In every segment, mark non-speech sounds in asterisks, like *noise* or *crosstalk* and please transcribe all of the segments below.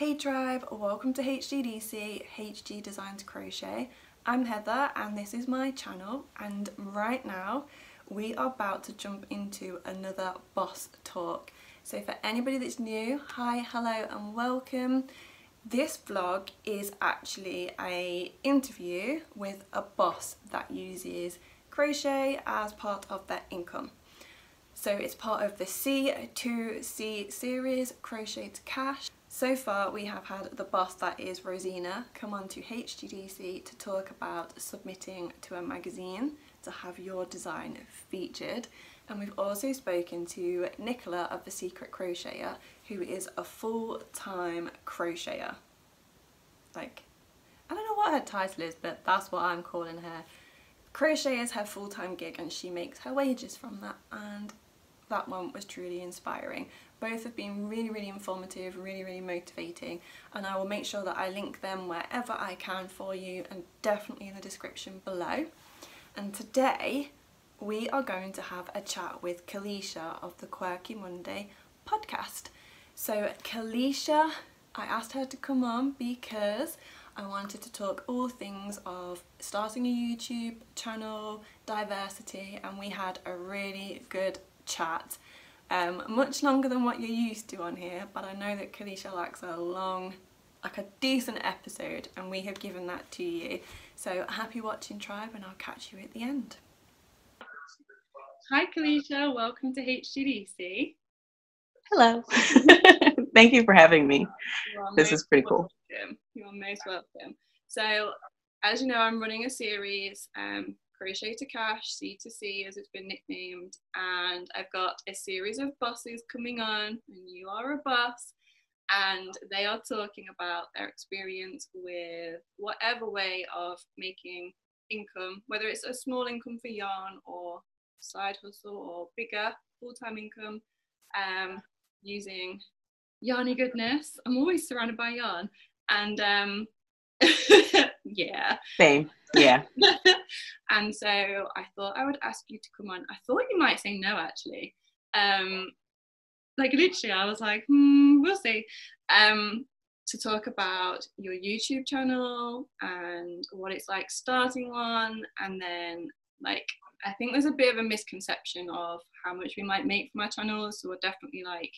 Hey tribe, welcome to HGDC, HG Designs Crochet. I'm Heather and this is my channel and right now we are about to jump into another boss talk. So for anybody that's new, hi, hello and welcome. This vlog is actually a interview with a boss that uses crochet as part of their income. So it's part of the C2C series, Crochet to Cash. So far we have had the boss that is Rosina come on to HGDC to talk about submitting to a magazine to have your design featured and we've also spoken to Nicola of The Secret Crocheter who is a full-time crocheter. Like, I don't know what her title is but that's what I'm calling her. Crochet is her full-time gig and she makes her wages from that and that one was truly inspiring. Both have been really, really informative, really, really motivating, and I will make sure that I link them wherever I can for you and definitely in the description below. And today we are going to have a chat with Caleisha of the Quirky Monday podcast. So Caleisha, I asked her to come on because I wanted to talk all things of starting a YouTube channel, diversity, and we had a really good chat. Um, much longer than what you're used to on here, but I know that Caleisha likes a long, like a decent episode, and we have given that to you. So happy watching Tribe, and I'll catch you at the end. Hi Caleisha, welcome to HGDC. Hello. *laughs* Thank you for having me. This is pretty welcome. cool. You are most welcome. So, as you know, I'm running a series um, Crochet to Cash, C2C as it's been nicknamed, and I've got a series of bosses coming on, and you are a boss, and they are talking about their experience with whatever way of making income, whether it's a small income for yarn or side hustle or bigger full-time income, um, using yarny goodness. I'm always surrounded by yarn, and um, *laughs* yeah. Same. Yeah. *laughs* and so I thought I would ask you to come on. I thought you might say no, actually. Um, like literally, I was like, hmm, we'll see. Um, to talk about your YouTube channel and what it's like starting one, and then like I think there's a bit of a misconception of how much we might make from our channels, so we'll definitely like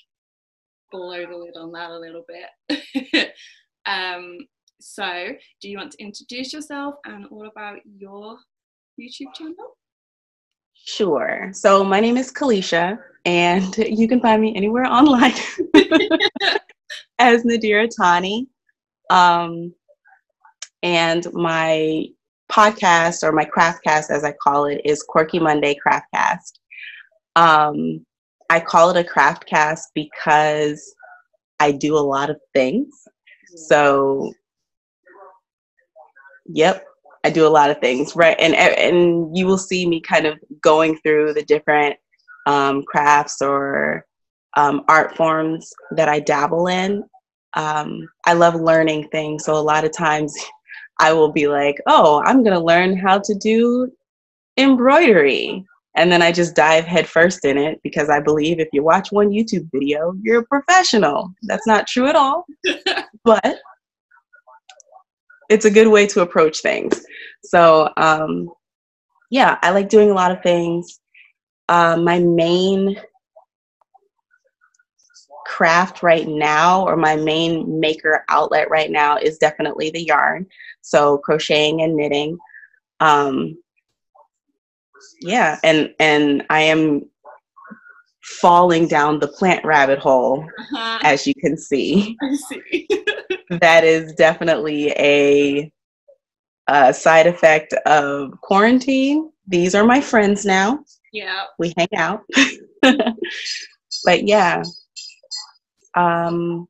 blow the lid on that a little bit. *laughs* um, so, do you want to introduce yourself and all about your YouTube channel? Sure. So, my name is Caleisha, and *laughs* you can find me anywhere online *laughs* as Nadira Tani. Um, and my podcast, or my craftcast as I call it, is Quirky Monday Craftcast. Um, I call it a craftcast because I do a lot of things. So Yep, I do a lot of things, right? And and you will see me kind of going through the different um, crafts or um, art forms that I dabble in. Um, I love learning things, so a lot of times *laughs* I will be like, "Oh, I'm gonna learn how to do embroidery," and then I just dive headfirst in it because I believe if you watch one YouTube video, you're a professional. That's not true at all, *laughs* but it's a good way to approach things. So um, yeah, I like doing a lot of things. Uh, my main craft right now or my main maker outlet right now is definitely the yarn so crocheting and knitting um yeah and and i am falling down the plant rabbit hole uh-huh. as you can see *laughs* i see *laughs* that is definitely a, a side effect of quarantine. These are my friends now. Yeah. We hang out. *laughs* but yeah. Um,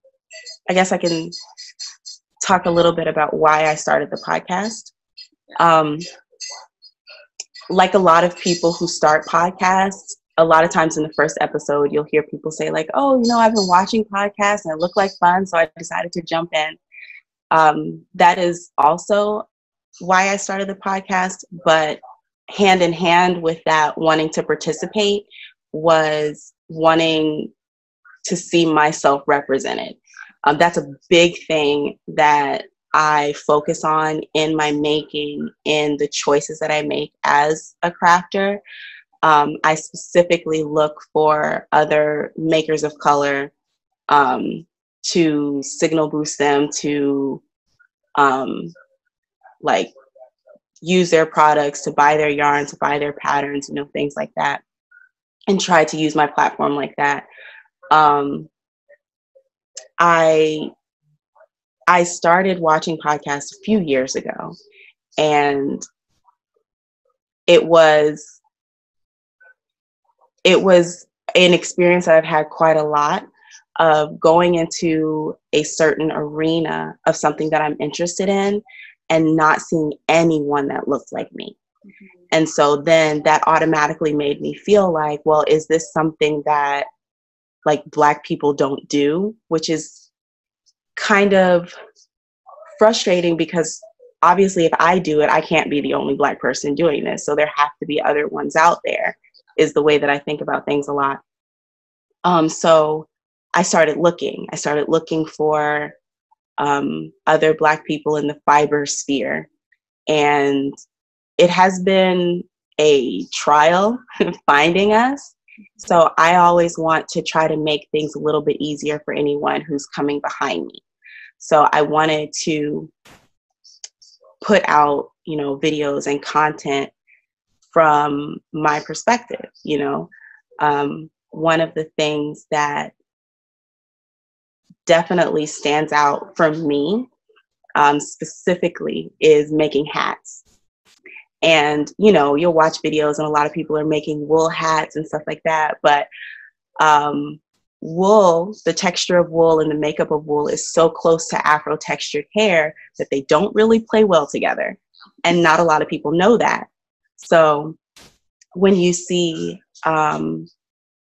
I guess I can talk a little bit about why I started the podcast. Um, like a lot of people who start podcasts, a lot of times in the first episode, you'll hear people say, like, oh, you know, I've been watching podcasts and it looked like fun, so I decided to jump in. Um, that is also why I started the podcast, but hand in hand with that, wanting to participate was wanting to see myself represented. Um, that's a big thing that I focus on in my making, in the choices that I make as a crafter. Um, I specifically look for other makers of color um, to signal boost them to um, like use their products, to buy their yarn, to buy their patterns, you know, things like that, and try to use my platform like that. Um, I I started watching podcasts a few years ago, and it was it was an experience that I've had quite a lot of going into a certain arena of something that I'm interested in and not seeing anyone that looked like me. Mm-hmm. And so then that automatically made me feel like, well, is this something that like black people don't do, which is kind of frustrating because obviously if I do it, I can't be the only black person doing this. So there have to be other ones out there is the way that I think about things a lot. Um, so I started looking. I started looking for um, other Black people in the fiber sphere. And it has been a trial *laughs* finding us. So I always want to try to make things a little bit easier for anyone who's coming behind me. So I wanted to put out, you know, videos and content from my perspective, you know. Um, one of the things that definitely stands out for me um, specifically is making hats. And, you know, you'll watch videos and a lot of people are making wool hats and stuff like that. But um, wool, the texture of wool and the makeup of wool is so close to Afro textured hair that they don't really play well together. And not a lot of people know that. So when you see um,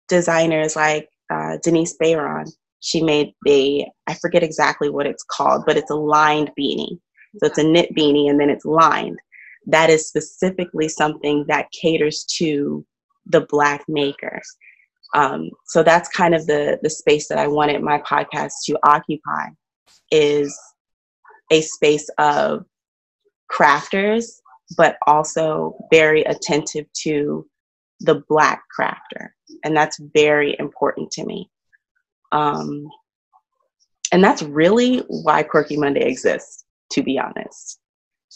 designers like uh, Denise Bayron she made the, I forget exactly what it's called, but it's a lined beanie. So it's a knit beanie and then it's lined. That is specifically something that caters to the black maker. Um, so that's kind of the the space that I wanted my podcast to occupy is a space of crafters, but also very attentive to the black crafter. And that's very important to me. Um, and that's really why Quirky Monday exists, to be honest.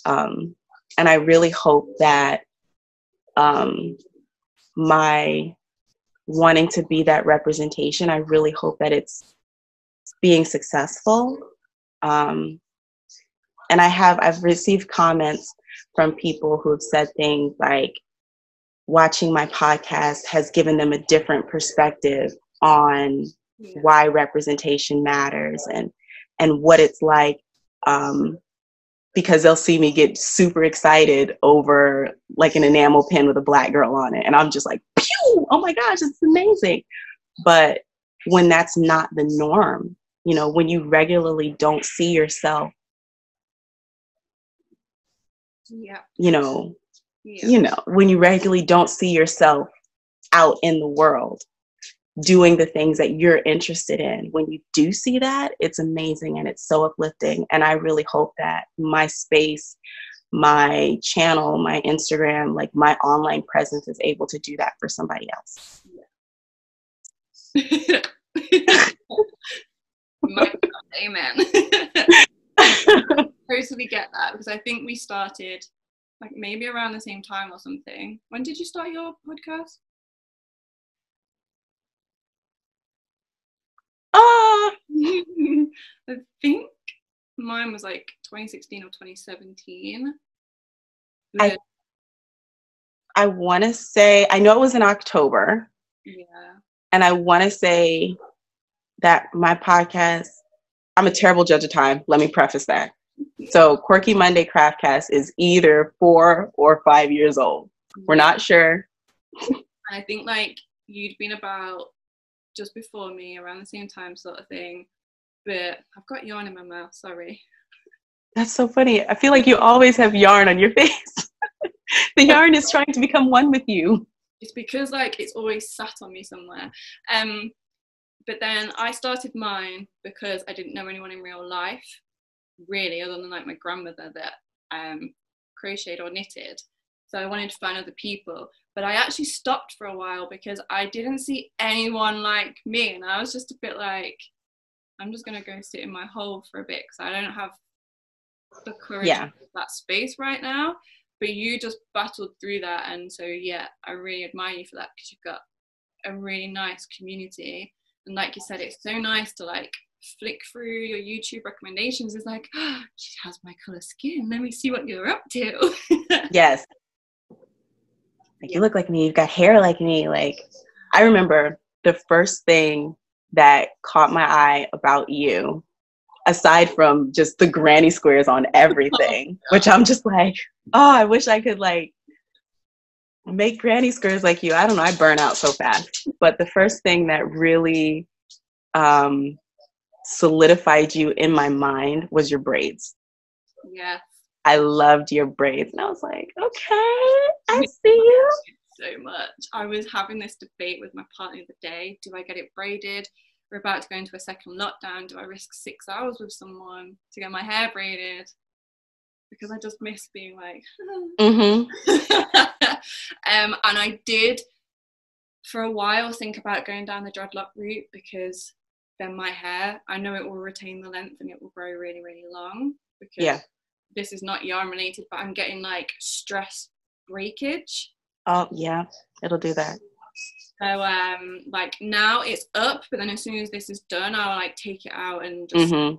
Um, and I really hope that um, my wanting to be that representation, I really hope that it's being successful. Um, and I have, I've received comments from people who have said things like, watching my podcast has given them a different perspective on yeah. why representation matters and and what it's like um, because they'll see me get super excited over like an enamel pin with a black girl on it. And i'm just like pew! Oh my gosh it's amazing. But when that's not the norm you know when you regularly don't see yourself yeah you know yeah. you know when you regularly don't see yourself out in the world doing the things that you're interested in. When you do see that, it's amazing and it's so uplifting. And I really hope that my space, my channel, my Instagram, like my online presence is able to do that for somebody else. *laughs* Amen. *laughs* *laughs* totally get that because I think we started like maybe around the same time or something. When did you start your podcast? Ah, *laughs* I think mine was like 2016 or 2017. I I want to say I know it was in October. Yeah. And I want to say that my podcast. I'm a terrible judge of time. Let me preface that. So Quirky Monday Craftcast is either four or five years old. We're not sure. I think like you'd been about just before me, around the same time, sort of thing. But I've got yarn in my mouth, sorry. That's so funny. I feel like you always have yarn on your *laughs* face. the yarn is trying to become one with you. It's because like it's always sat on me somewhere. Um but then I started mine because I didn't know anyone in real life, really, other than like my grandmother that um, crocheted or knitted. So I wanted to find other people. But I actually stopped for a while because I didn't see anyone like me. And I was just a bit like, I'm just going to go sit in my hole for a bit because I don't have the courage Yeah. that space right now. But you just battled through that. And so, yeah, I really admire you for that because you've got a really nice community. And like you said, it's so nice to like flick through your YouTube recommendations. is like, oh, *gasps* she has my color skin. Let me see what you're up to. *laughs* Yes. Like you look like me, you've got hair like me. Like I remember the first thing that caught my eye about you, aside from just the granny squares on everything, *laughs* which I'm just like, oh, I wish I could like make granny squares like you. I don't know, I burn out so fast. But the first thing that really um solidified you in my mind was your braids. yeah, I loved your braids. And I was like, okay, I see you. so much. I was having this debate with my partner the other day. Do I get it braided? We're about to go into a second lockdown. Do I risk six hours with someone to get my hair braided? Because I just miss being like, Mm-hmm. *laughs* um, and I did for a while think about going down the dreadlock route because then my hair, I know it will retain the length and it will grow really, really long. Because Yeah. this is not yarn related, but I'm getting like stress breakage. Oh, yeah, it'll do that. So um like now it's up, but then as soon as this is done, I'll like take it out and just Mm-hmm.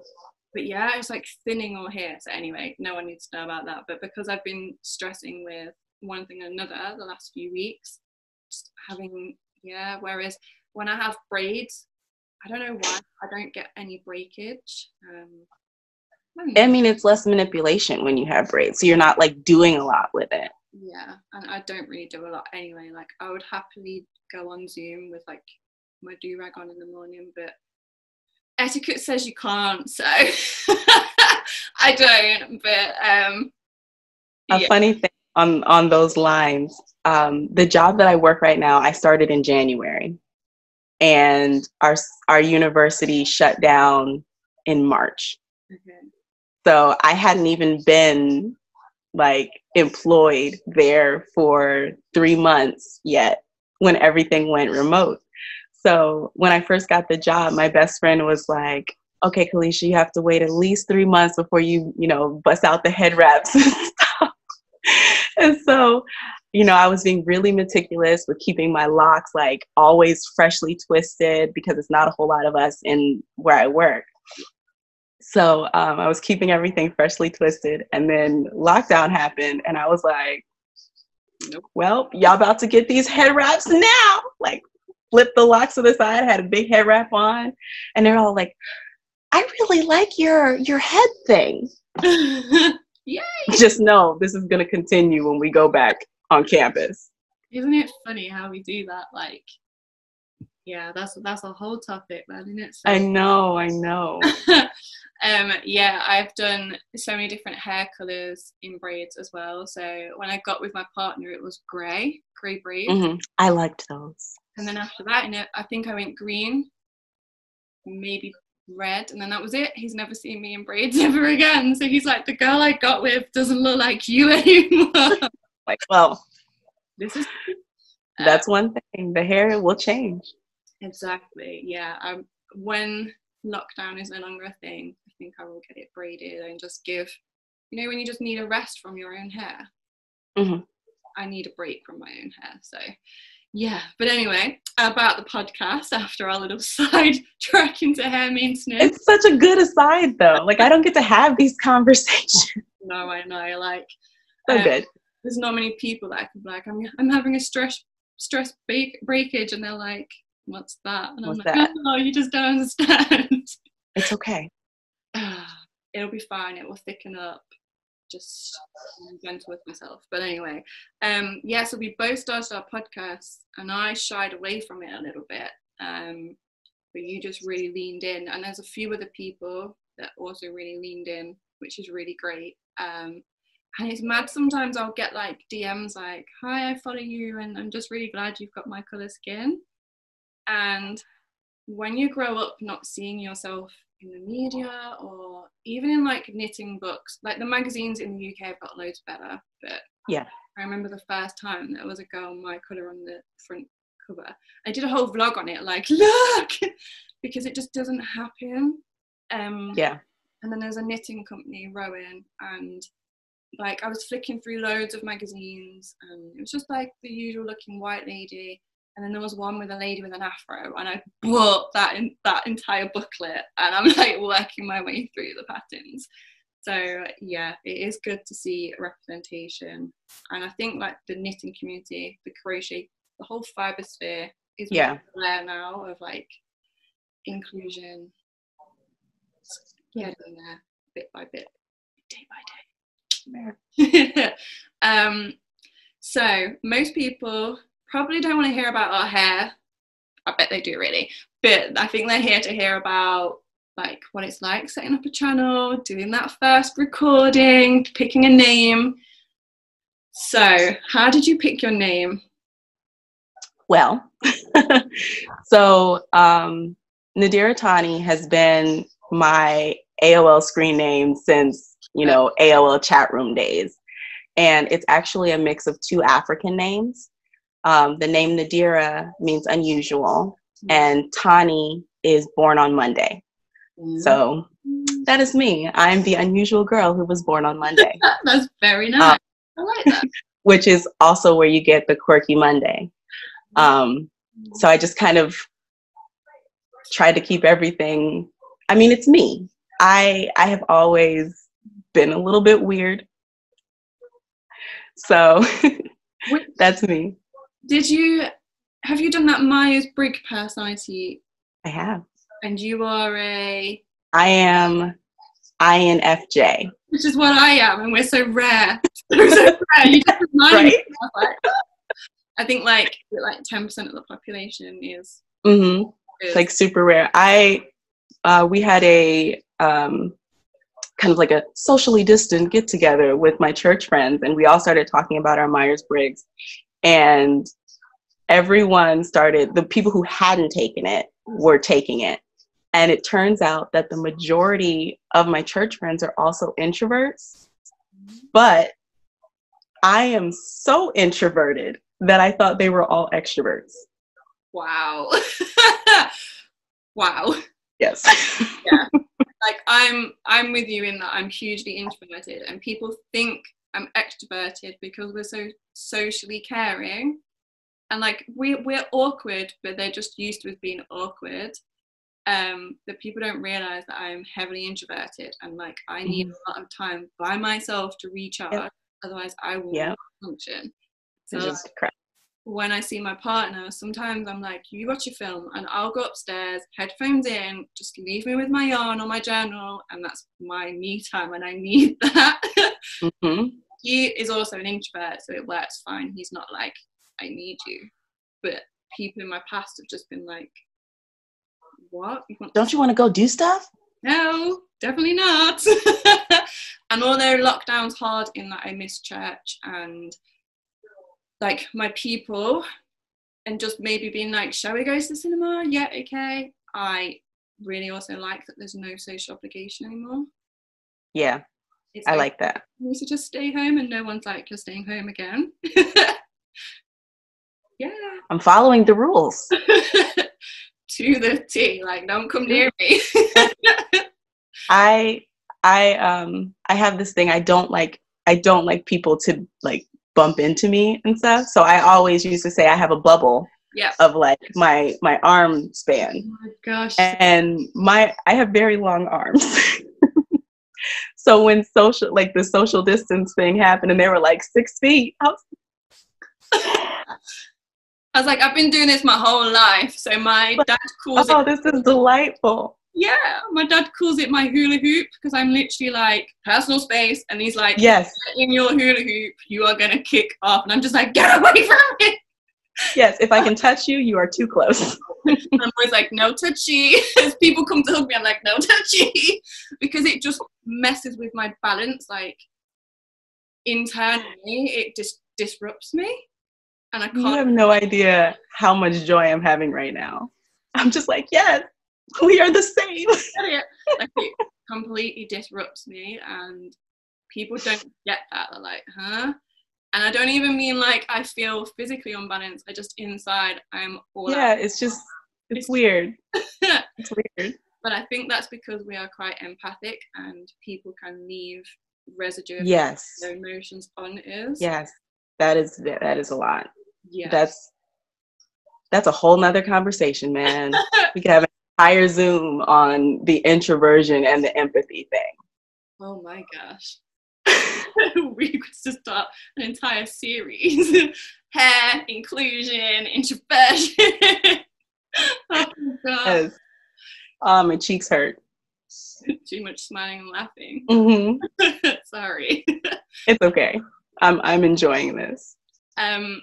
but yeah, it's like thinning all here. So anyway, no one needs to know about that. But because I've been stressing with one thing and another the last few weeks, just having yeah. Whereas when I have braids, I don't know why I don't get any breakage. Um, I. I mean, it's less manipulation when you have braids, so you're not like doing a lot with it. yeah, and I don't really do a lot anyway. Like I would happily go on Zoom with like my do rag on in the morning, but etiquette says you can't, so *laughs* I don't. But um, A yeah. funny thing on on those lines, um, the job that I work right now, I started in January, and our our university shut down in March. Okay. So I hadn't even been like employed there for three months yet when everything went remote. So when I first got the job, my best friend was like, okay, Caleisha, you have to wait at least three months before you, you know, bust out the head wraps *laughs* *laughs* and so, you know, I was being really meticulous with keeping my locks like always freshly twisted because it's not a whole lot of us in where I work. So um, I was keeping everything freshly twisted, and then lockdown happened, and I was like, "Well, y'all about to get these head wraps now?" Like, flip the locks to the side, had a big head wrap on, and they're all like, "I really like your your head thing." *laughs* yeah. *laughs* Just know this is gonna continue when we go back on campus. Isn't it funny how we do that? Like, yeah, that's that's a whole topic, man, isn't it? So, I know, I know. *laughs* um, yeah, I've done so many different hair colors in braids as well. So when I got with my partner, it was grey, grey braids, Mhm. I liked those. and then after that, you know, I think I went green, maybe red, and then that was it. He's never seen me in braids *laughs* ever again. So he's like, the girl I got with doesn't look like you *laughs* anymore. Like, well, this is that's one thing. The hair will change. Exactly. Yeah. Um, when lockdown is no longer a thing, I think I will get it braided and just give, you know, when you just need a rest from your own hair. Mhm. I need a break from my own hair. So, yeah. But anyway, about the podcast after our little *laughs* side track into hair maintenance. It's such a good aside, though. Like, I don't get to have these conversations. *laughs* no, I know. Like, so Um, good. there's not many people that I can be like, I'm, I'm having a stress stress break, breakage, and they're like, what's that? And What's I'm that? like, oh, you just don't understand. It's okay. *sighs* it'll be fine. It will thicken up. Just gentle with myself. But anyway, um, yeah. So we both started our podcast, and I shied away from it a little bit. Um, but you just really leaned in, and there's a few other people that also really leaned in, which is really great. Um, and it's mad. Sometimes I'll get like DMs like, "Hi, I follow you, and I'm just really glad you've got my color skin." And when you grow up not seeing yourself in the media or even in like knitting books, like the magazines in the UK have got loads better, but yeah, I remember the first time there was a girl my colour on the front cover. I did a whole vlog on it, like *laughs* look, because it just doesn't happen. Um, yeah. And then there's a knitting company, Rowan, and like I was flicking through loads of magazines, and it was just like the usual looking white lady and then there was one with a lady with an afro and i bought that in that entire booklet and i'm *laughs* like working my way through the patterns. So yeah it is good to see representation. And i think like the knitting community the crochet the whole fiber sphere is yeah. there now of like inclusion. Getting there bit by bit day by day. Yeah. *laughs* um so most people probably don't want to hear about our hair. I bet they do really. But I think they're here to hear about like what it's like setting up a channel, doing that first recording, picking a name. So, how did you pick your name? Well, *laughs* so um, Nadira Tani has been my AOL screen name since, you know, AOL chat room days. And it's actually a mix of two African names. Um, the name Nadira means unusual, mm-hmm. and Tani is born on Monday. Mm-hmm. So that is me. I'm the unusual girl who was born on Monday. *laughs* That's very nice. Um, I like that. *laughs* Which is also where you get the quirky Monday. Um, so I just kind of try to keep everything. I mean, it's me. I I have always been a little bit weird. So *laughs* that's me. Did you have you done that Myers Briggs personality? I have. And you are a. I am INFJ. Which is what I am, and we're so rare. *laughs* we're so rare. You just remind right? me. I think like like ten percent of the population is. Mm-hmm. Is. Like super rare. I uh, we had a um, kind of like a socially distant get together with my church friends, and we all started talking about our Myers Briggs, and everyone started the people who hadn't taken it were taking it. And it turns out that the majority of my church friends are also introverts but i am so introverted that i thought they were all extroverts. Wow. *laughs* Wow. Yes. *laughs* Yeah. *laughs* Like i'm i'm with you in that i'm hugely introverted and people think i'm extroverted because we're so socially caring. And like we we're awkward but they're just used to us being awkward. Um that people don't realize that i'm heavily introverted and like i need mm-hmm. a lot of time by myself to recharge. Yep. otherwise i will yep. not function so just when i see my partner sometimes i'm like you watch a film and i'll go upstairs headphones in just leave me with my yarn or my journal and that's my me time and i need *laughs* that. Mm-hmm he is also an introvert, so it works fine. He's not like, I need you. But people in my past have just been like, what? You Don't you want to go do stuff? No, definitely not. *laughs* and although lockdown's hard in that I miss church and like my people and just maybe being like, shall we go to the cinema? Yeah, okay. I really also like that there's no social obligation anymore. Yeah. It's I like, like that. We should just stay home and no one's like, you're staying home again. *laughs* yeah. I'm following the rules. *laughs* to the T. Like, don't come near me. *laughs* I I um I have this thing I don't like I don't like people to like bump into me and stuff. So I always used to say I have a bubble yeah. of like my my arm span. Oh my gosh. And my I have very long arms. So when social, like the social distance thing happened, and they were like six feet, I was, I was like, I've been doing this my whole life. So my dad calls it oh, it. this is delightful. Yeah, my dad calls it my hula hoop because I'm literally like personal space, and he's like, yes, in your hula hoop, you are gonna kick off, and I'm just like, get away from it. Yes, if I can touch you, you are too close. *laughs* I'm always like, no touchy. *laughs* As people come to hug me, I'm like, no touchy. *laughs* Because it just messes with my balance. Like, internally, it just disrupts me. And I can't. You have no idea how much joy I'm having right now. I'm just like, yes, we are the same. like it completely disrupts me and people don't get that. They're like, huh? And I don't even mean like I feel physically unbalanced. I just inside I'm all Yeah, out. it's just *laughs* it's, it's weird. *laughs* it's weird. But I think that's because we are quite empathic and people can leave residue of yes. their emotions on us. Yes. That is that is a lot. Yeah. That's that's a whole nother conversation, man. *laughs* we could have an entire Zoom on the introversion and the empathy thing. Oh my gosh. *laughs* we could just start an entire series. *laughs* Hair, inclusion, introversion. *laughs* oh yes. Oh, my cheeks hurt. Too much smiling and laughing. Mm-hmm. Sorry. it's okay. I'm I'm enjoying this. Um,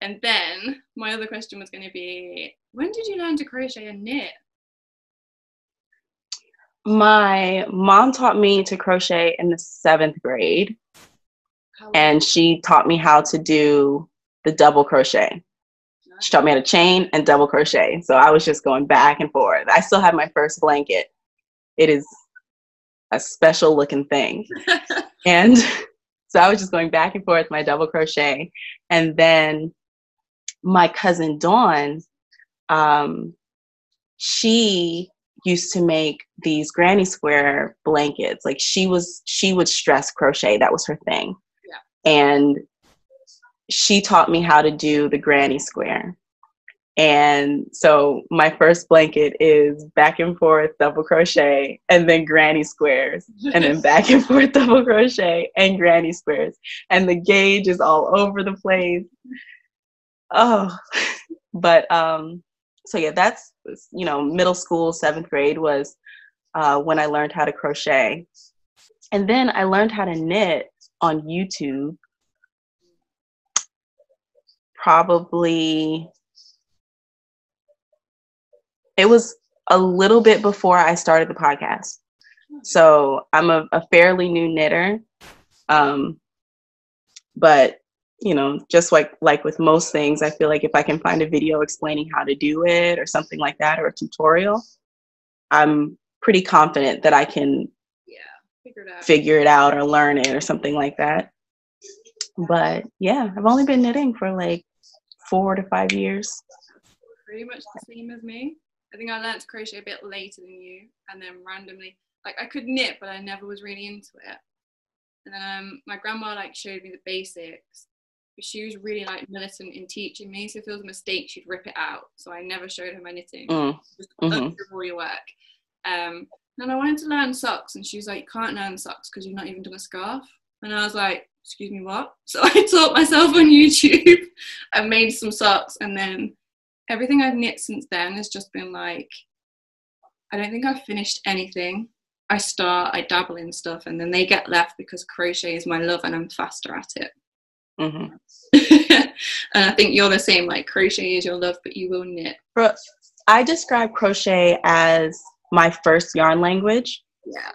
and then my other question was going to be, when did you learn to crochet and knit? My mom taught me to crochet in the seventh grade, and she taught me how to do the double crochet. She taught me how to chain and double crochet. So I was just going back and forth. I still have my first blanket. It is a special looking thing. *laughs* and so I was just going back and forth my double crochet. And then my cousin Dawn, um, she used to make these granny square blankets. Like she was, she would stress crochet. That was her thing. Yeah. And she taught me how to do the granny square. And so my first blanket is back and forth double crochet and then granny squares and then back and forth *laughs* double crochet and granny squares. And the gauge is all over the place. Oh, *laughs* but um, so yeah, that's, you know, middle school, seventh grade was uh, when I learned how to crochet. And then I learned how to knit on YouTube probably it was a little bit before I started the podcast. So I'm a, a fairly new knitter. Um, but you know, just like like with most things, I feel like if I can find a video explaining how to do it or something like that or a tutorial, I'm pretty confident that I can yeah, figure it out, figure it out or learn it or something like that. But yeah, I've only been knitting for like four to five years. Pretty much the same as me. I think I learned to crochet a bit later than you, and then randomly, like I could knit, but I never was really into it. And then um, my grandma like showed me the basics, but she was really like militant in teaching me. So if there was a mistake, she'd rip it out. So I never showed her my knitting, mm. just mm-hmm. all your work. Um, and I wanted to learn socks, and she was like, "You can't learn socks because you've not even done a scarf." And I was like, "Excuse me, what?" *laughs* So I taught myself on YouTube. *laughs* I made some socks, and then everything I've knit since then has just been like, I don't think I've finished anything. I start, I dabble in stuff, and then they get left because crochet is my love and I'm faster at it. Mm-hmm. *laughs* and I think you're the same, like crochet is your love, but you will knit. I describe crochet as my first yarn language. Yeah.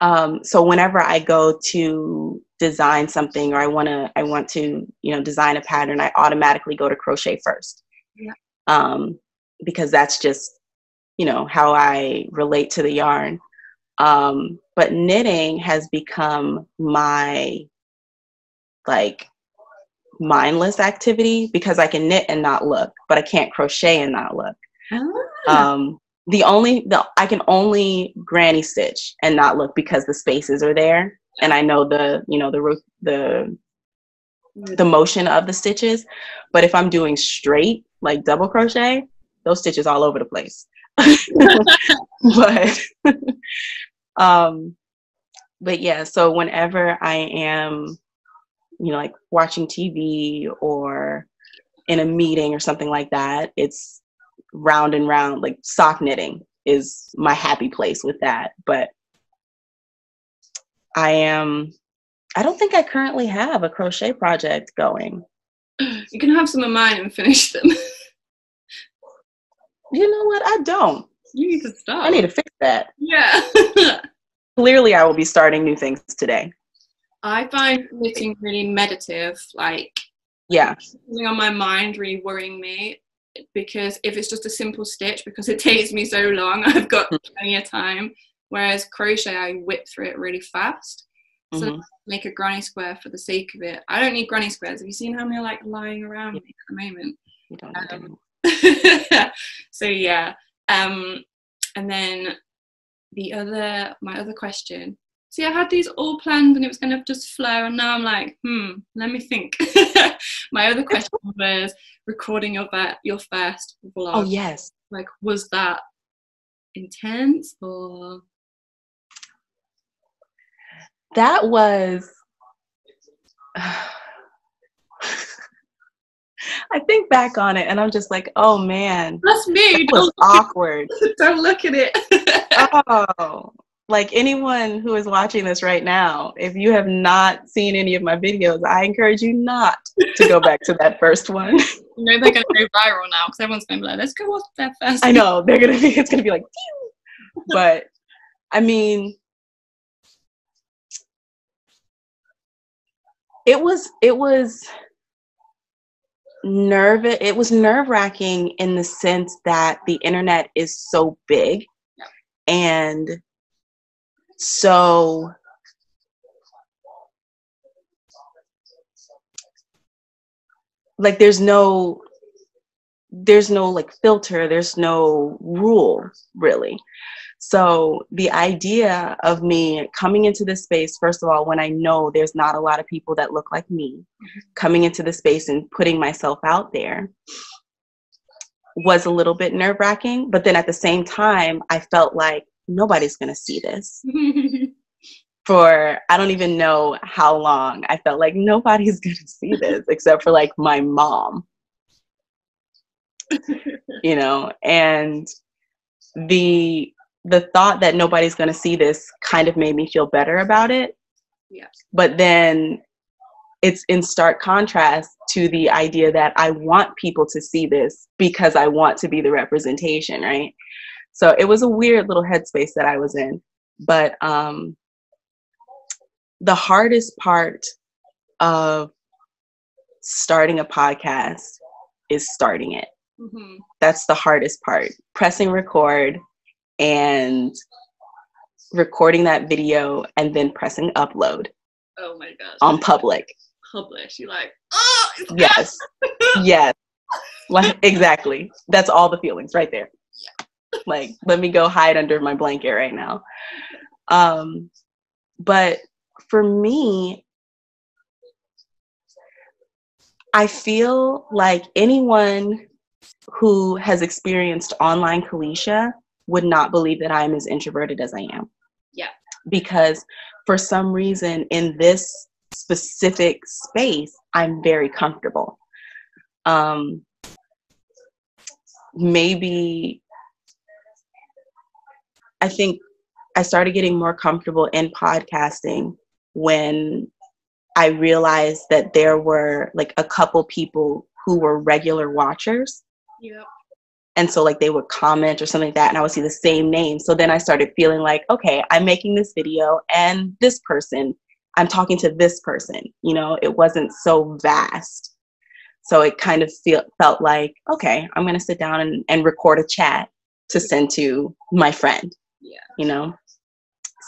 Um, so whenever I go to design something or I want to, I want to, you know, design a pattern, I automatically go to crochet first. Yeah um, because that's just you know how I relate to the yarn. Um, but knitting has become my like mindless activity because I can knit and not look, but I can't crochet and not look. Ah. Um, the only the I can only granny stitch and not look because the spaces are there and I know the you know the the the motion of the stitches. But if I'm doing straight like double crochet, those stitches all over the place. *laughs* but *laughs* um but yeah, so whenever I am you know like watching TV or in a meeting or something like that, it's round and round like sock knitting is my happy place with that. But I am I don't think I currently have a crochet project going. You can have some of mine and finish them. *laughs* you know what? I don't. You need to stop. I need to fix that. Yeah. *laughs* Clearly, I will be starting new things today. I find knitting really meditative. Like, yeah, something on my mind really worrying me. because if it's just a simple stitch, because it *laughs* takes me so long, *laughs* I've got plenty of time. Whereas crochet, I whip through it really fast. So mm-hmm. make a granny square for the sake of it. I don't need granny squares. Have you seen how many are like lying around me at the moment? You don't um, *laughs* so yeah. Um, and then the other, my other question. See, I had these all planned and it was going to just flow, and now I'm like, hmm, let me think. *laughs* my other question was recording your your first vlog. Oh yes. Like, was that intense or? That was. *sighs* I think back on it and I'm just like, oh man. That's me. That was awkward. *laughs* Don't look at it. *laughs* oh, like anyone who is watching this right now, if you have not seen any of my videos, I encourage you not to go back to that first one. *laughs* You know they're gonna go viral now because everyone's gonna be like, let's go watch that first. I know they're gonna be. It's gonna be like, but I mean, it was it was nerve it was nerve wracking in the sense that the internet is so big yeah. and so like there's no there's no like filter there's no rule really so the idea of me coming into this space, first of all, when I know there's not a lot of people that look like me, mm-hmm. coming into the space and putting myself out there was a little bit nerve wracking. But then at the same time, I felt like nobody's going to see this. *laughs* for I don't even know how long. I felt like nobody's *laughs* going to see this except for like my mom. *laughs* you know, and the the thought that nobody's going to see this kind of made me feel better about it. Yeah. But then it's in stark contrast to the idea that I want people to see this because I want to be the representation, right? So it was a weird little headspace that I was in. But um, the hardest part of starting a podcast is starting it. Mm-hmm. That's the hardest part. Pressing record and recording that video and then pressing upload. Oh my gosh. On public. Publish. You like, oh yes. *laughs* yes. Like exactly. That's all the feelings right there. Like, let me go hide under my blanket right now. Um but for me, I feel like anyone who has experienced online Caleisha would not believe that I am as introverted as I am. Yeah. Because for some reason in this specific space, I'm very comfortable. Um, maybe I think I started getting more comfortable in podcasting when I realized that there were like a couple people who were regular watchers. Yep. And so like they would comment or something like that and i would see the same name. So then i started feeling like okay i'm making this video and this person. I'm talking to this person you know? It wasn't so vast. So it kind of feel, felt like okay i'm going to sit down and, and record a chat to send to my friend yeah you know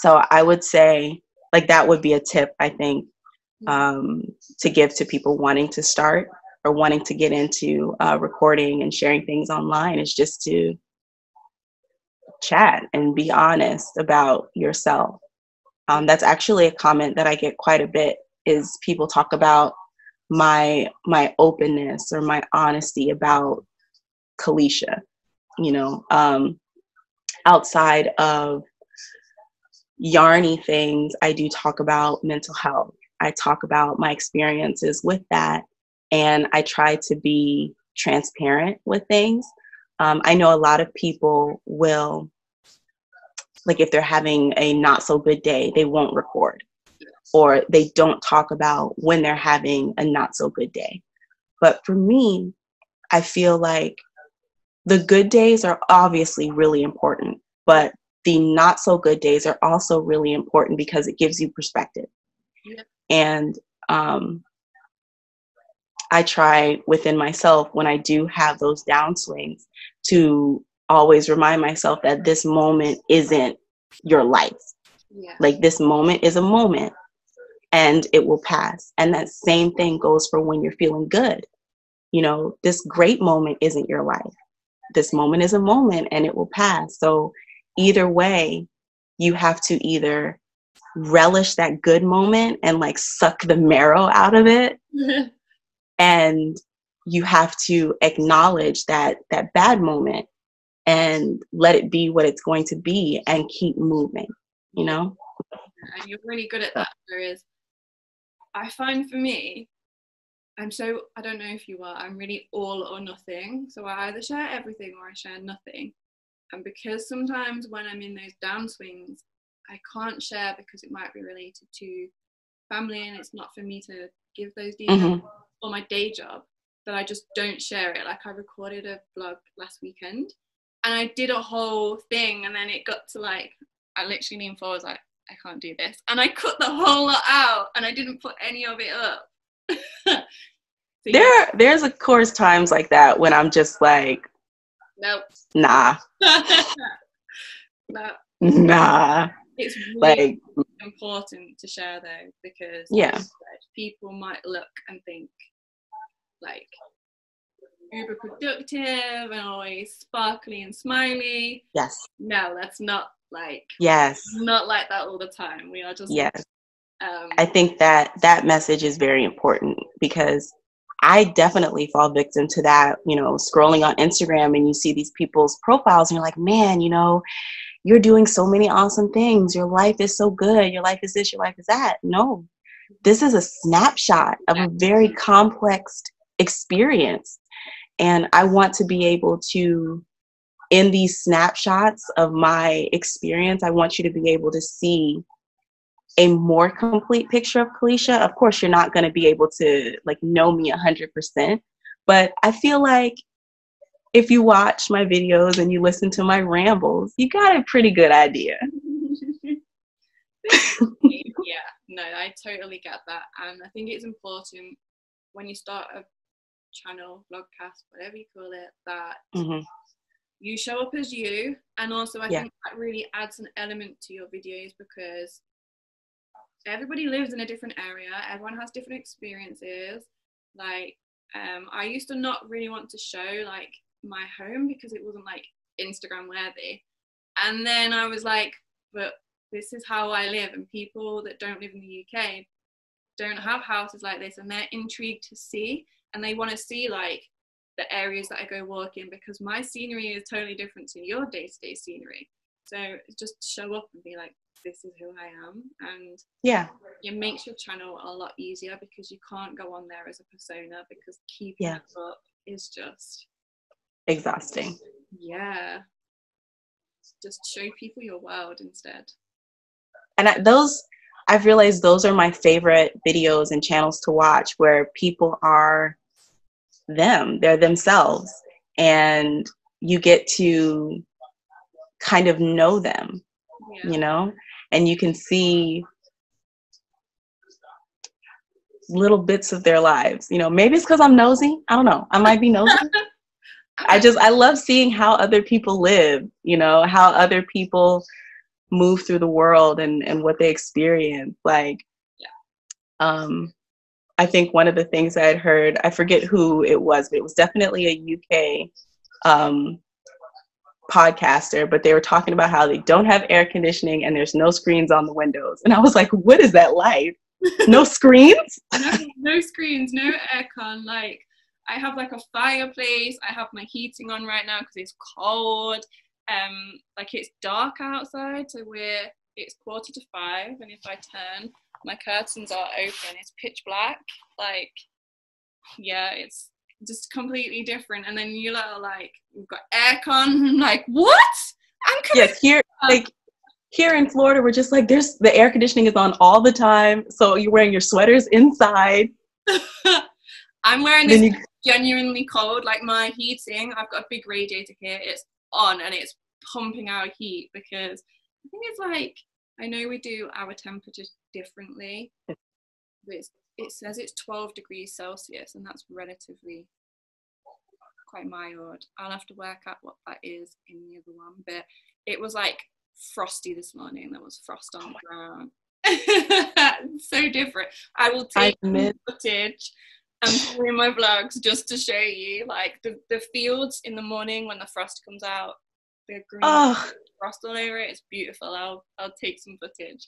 so i would say like that would be a tip i think um, to give to people wanting to start or wanting to get into uh, recording and sharing things online is just to chat and be honest about yourself. Um, that's actually a comment that I get quite a bit is people talk about my my openness or my honesty about Caleisha. You know, um, outside of yarny things, I do talk about mental health. I talk about my experiences with that and I try to be transparent with things. Um, I know a lot of people will, like, if they're having a not so good day, they won't record or they don't talk about when they're having a not so good day. But for me, I feel like the good days are obviously really important, but the not so good days are also really important because it gives you perspective. Yeah. And um, I try within myself when I do have those downswings to always remind myself that this moment isn't your life. Yeah. Like this moment is a moment and it will pass. And that same thing goes for when you're feeling good. You know, this great moment isn't your life. This moment is a moment and it will pass. So either way, you have to either relish that good moment and like suck the marrow out of it *laughs* and you have to acknowledge that that bad moment and let it be what it's going to be and keep moving you know and you're really good at that whereas i find for me i'm so i don't know if you are i'm really all or nothing so i either share everything or i share nothing and because sometimes when i'm in those downswings I can't share because it might be related to family and it's not for me to give those details mm-hmm. or my day job that I just don't share it. Like I recorded a vlog last weekend and I did a whole thing and then it got to like I literally leaned forward was like I can't do this and I cut the whole lot out and I didn't put any of it up. *laughs* there there's of course times like that when I'm just like nope. Nah. *laughs* no. Nah. It's really like, important to share though because yeah. people might look and think like uber productive and always sparkly and smiley. Yes. No that's not like yes. not like that all the time. We are just yes um, i think that that message is very important because I definitely fall victim to that, you know, scrolling on Instagram and you see these people's profiles and you're like, man, you know, you're doing so many awesome things. Your life is so good. Your life is this, your life is that. No, this is a snapshot of a very complex experience. And I want to be able to, in these snapshots of my experience, I want you to be able to see a more complete picture of Caleisha. Of course, you're not going to be able to like know me 100%, but I feel like if you watch my videos and you listen to my rambles, you got a pretty good idea. *laughs* yeah, no, I totally get that. And I think it's important when you start a channel, vlogcast, whatever you call it, that mm-hmm. you show up as you. And also, I yeah. think that really adds an element to your videos because everybody lives in a different area, everyone has different experiences. Like, um, I used to not really want to show like my home because it wasn't like Instagram worthy. And then I was like, but this is how I live, and people that don't live in the UK don't have houses like this, and they're intrigued to see, and they want to see like the areas that I go walk in because my scenery is totally different to your day to day scenery. So just show up and be like, this is who I am. And yeah, it makes your channel a lot easier because you can't go on there as a persona because keeping yeah. up is just exhausting. Yeah. Just show people your world instead. And I, those, I've realized those are my favorite videos and channels to watch where people are them, they're themselves, and you get to kind of know them, yeah. you know, and you can see little bits of their lives. You know, maybe it's because I'm nosy. I don't know. I might be nosy. *laughs* I just I love seeing how other people live, you know, how other people move through the world and and what they experience. Like yeah. um I think one of the things I had heard, I forget who it was, but it was definitely a UK um podcaster, but they were talking about how they don't have air conditioning and there's no screens on the windows. And I was like, what is that like? *laughs* No screens? no, no screens, no aircon. Like I have like a fireplace. I have my heating on right now because it's cold. Um, like it's dark outside, so we're it's quarter to five, and if I turn, my curtains are open. It's pitch black. Like, yeah, it's just completely different. And then you are like, we've got aircon. *laughs* I'm like, what? I'm yes here like here in Florida, we're just like there's the air conditioning is on all the time, so you're wearing your sweaters inside. *laughs* I'm wearing this you... genuinely cold. Like my heating, I've got a big radiator here. It's on and it's pumping out heat because I think it's like I know we do our temperatures differently. It's it says it's 12 degrees Celsius, and that's relatively quite mild. I'll have to work out what that is in the other one, but it was like frosty this morning. There was frost on the ground. *laughs* so different. I will take I footage and put in my vlogs just to show you like the, the fields in the morning when the frost comes out. The green oh. frost all over it. It's beautiful. I'll I'll take some footage.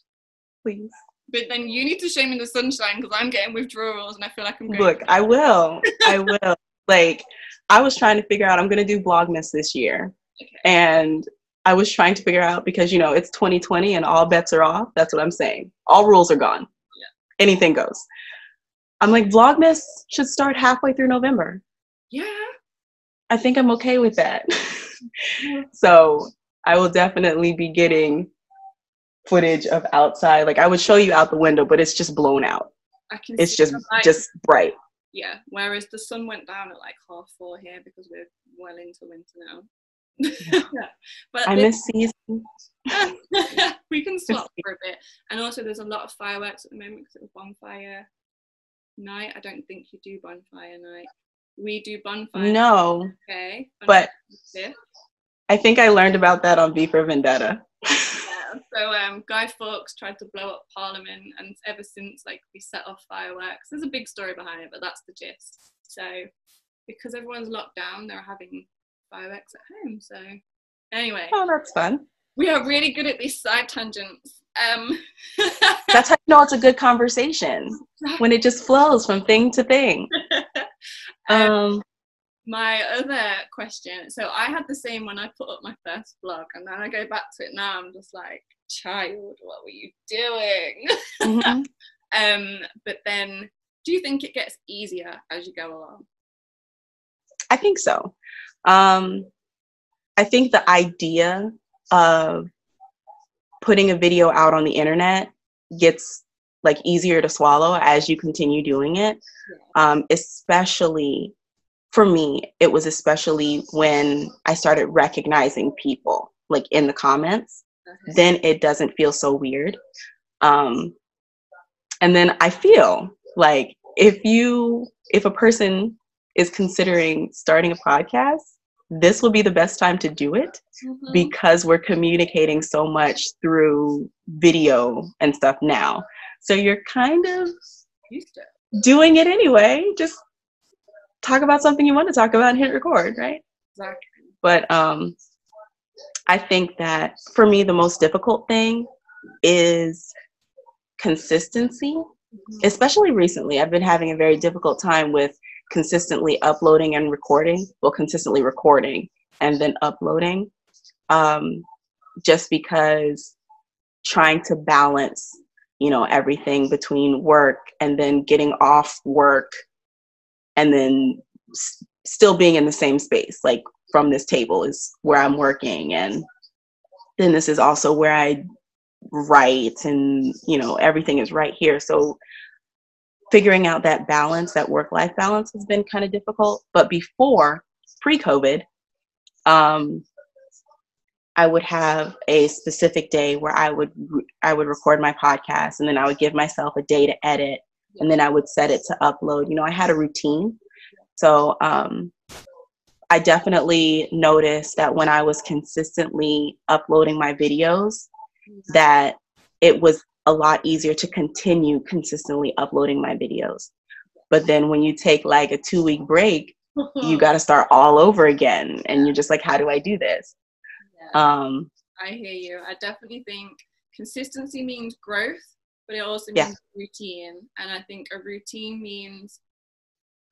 Please. But then you need to show me the sunshine because I'm getting withdrawals and I feel like I'm going. Look, I will. I will. Like, I was trying to figure out. I'm going to do Vlogmas this year, okay. and I was trying to figure out because you know it's 2020 and all bets are off. That's what I'm saying. All rules are gone. Yeah. Anything goes. I'm like Vlogmas should start halfway through November. Yeah. I think I'm okay with that. *laughs* so I will definitely be getting footage of outside. Like I would show you out the window, but it's just blown out. I can it's just just bright. Yeah. Whereas the sun went down at like half four here because we're well into winter now. yeah. *laughs* But I miss season. *laughs* we can *laughs* swap for a bit. And also there's a lot of fireworks at the moment because it's bonfire night. I don't think you do bonfire night. We do bonfire. No. Okay. But I think I learned about that on V for Vendetta. So um, Guy Fawkes tried to blow up Parliament, and ever since, like we set off fireworks. There's a big story behind it, but that's the gist. So because everyone's locked down, they're having fireworks at home. So anyway. Oh, that's fun. We are really good at these side tangents. Um, *laughs* that's how you know it's a good conversation when it just flows from thing to thing. *laughs* um, um my other question so i had the same when i put up my first blog and then i go back to it now i'm just like child what were you doing? Mm-hmm. *laughs* um but then do you think it gets easier as you go along? I think so. Um i think the idea of putting a video out on the internet gets like easier to swallow as you continue doing it. Um, especially for me, it was especially when I started recognizing people like in the comments. Okay. Then it doesn't feel so weird. Um, and then I feel like if you, if a person is considering starting a podcast, this will be the best time to do it mm-hmm. because we're communicating so much through video and stuff now. So you're kind of doing it anyway, just talk about something you want to talk about and hit record, right? Exactly. But um, I think that for me, the most difficult thing is consistency, mm-hmm. especially recently. I've been having a very difficult time with consistently uploading and recording, well, consistently recording and then uploading, um, just because trying to balance, you know, everything between work and then getting off work and then s- still being in the same space like from this table is where i'm working. And then this is also where i write and you know everything is right here. So figuring out that balance that work life balance has been kind of difficult. But before pre-covid um, I would have a specific day where I would I would record my podcast and then I would give myself a day to edit and then I would set it to upload. You know, I had a routine. So um, I definitely noticed that when I was consistently uploading my videos, that it was a lot easier to continue consistently uploading my videos. But then when you take like a two week break, you *laughs* got to start all over again. And you're just like, how do I do this? Yeah. Um, I hear you. I definitely think consistency means growth but it also means yeah. routine. And I think a routine means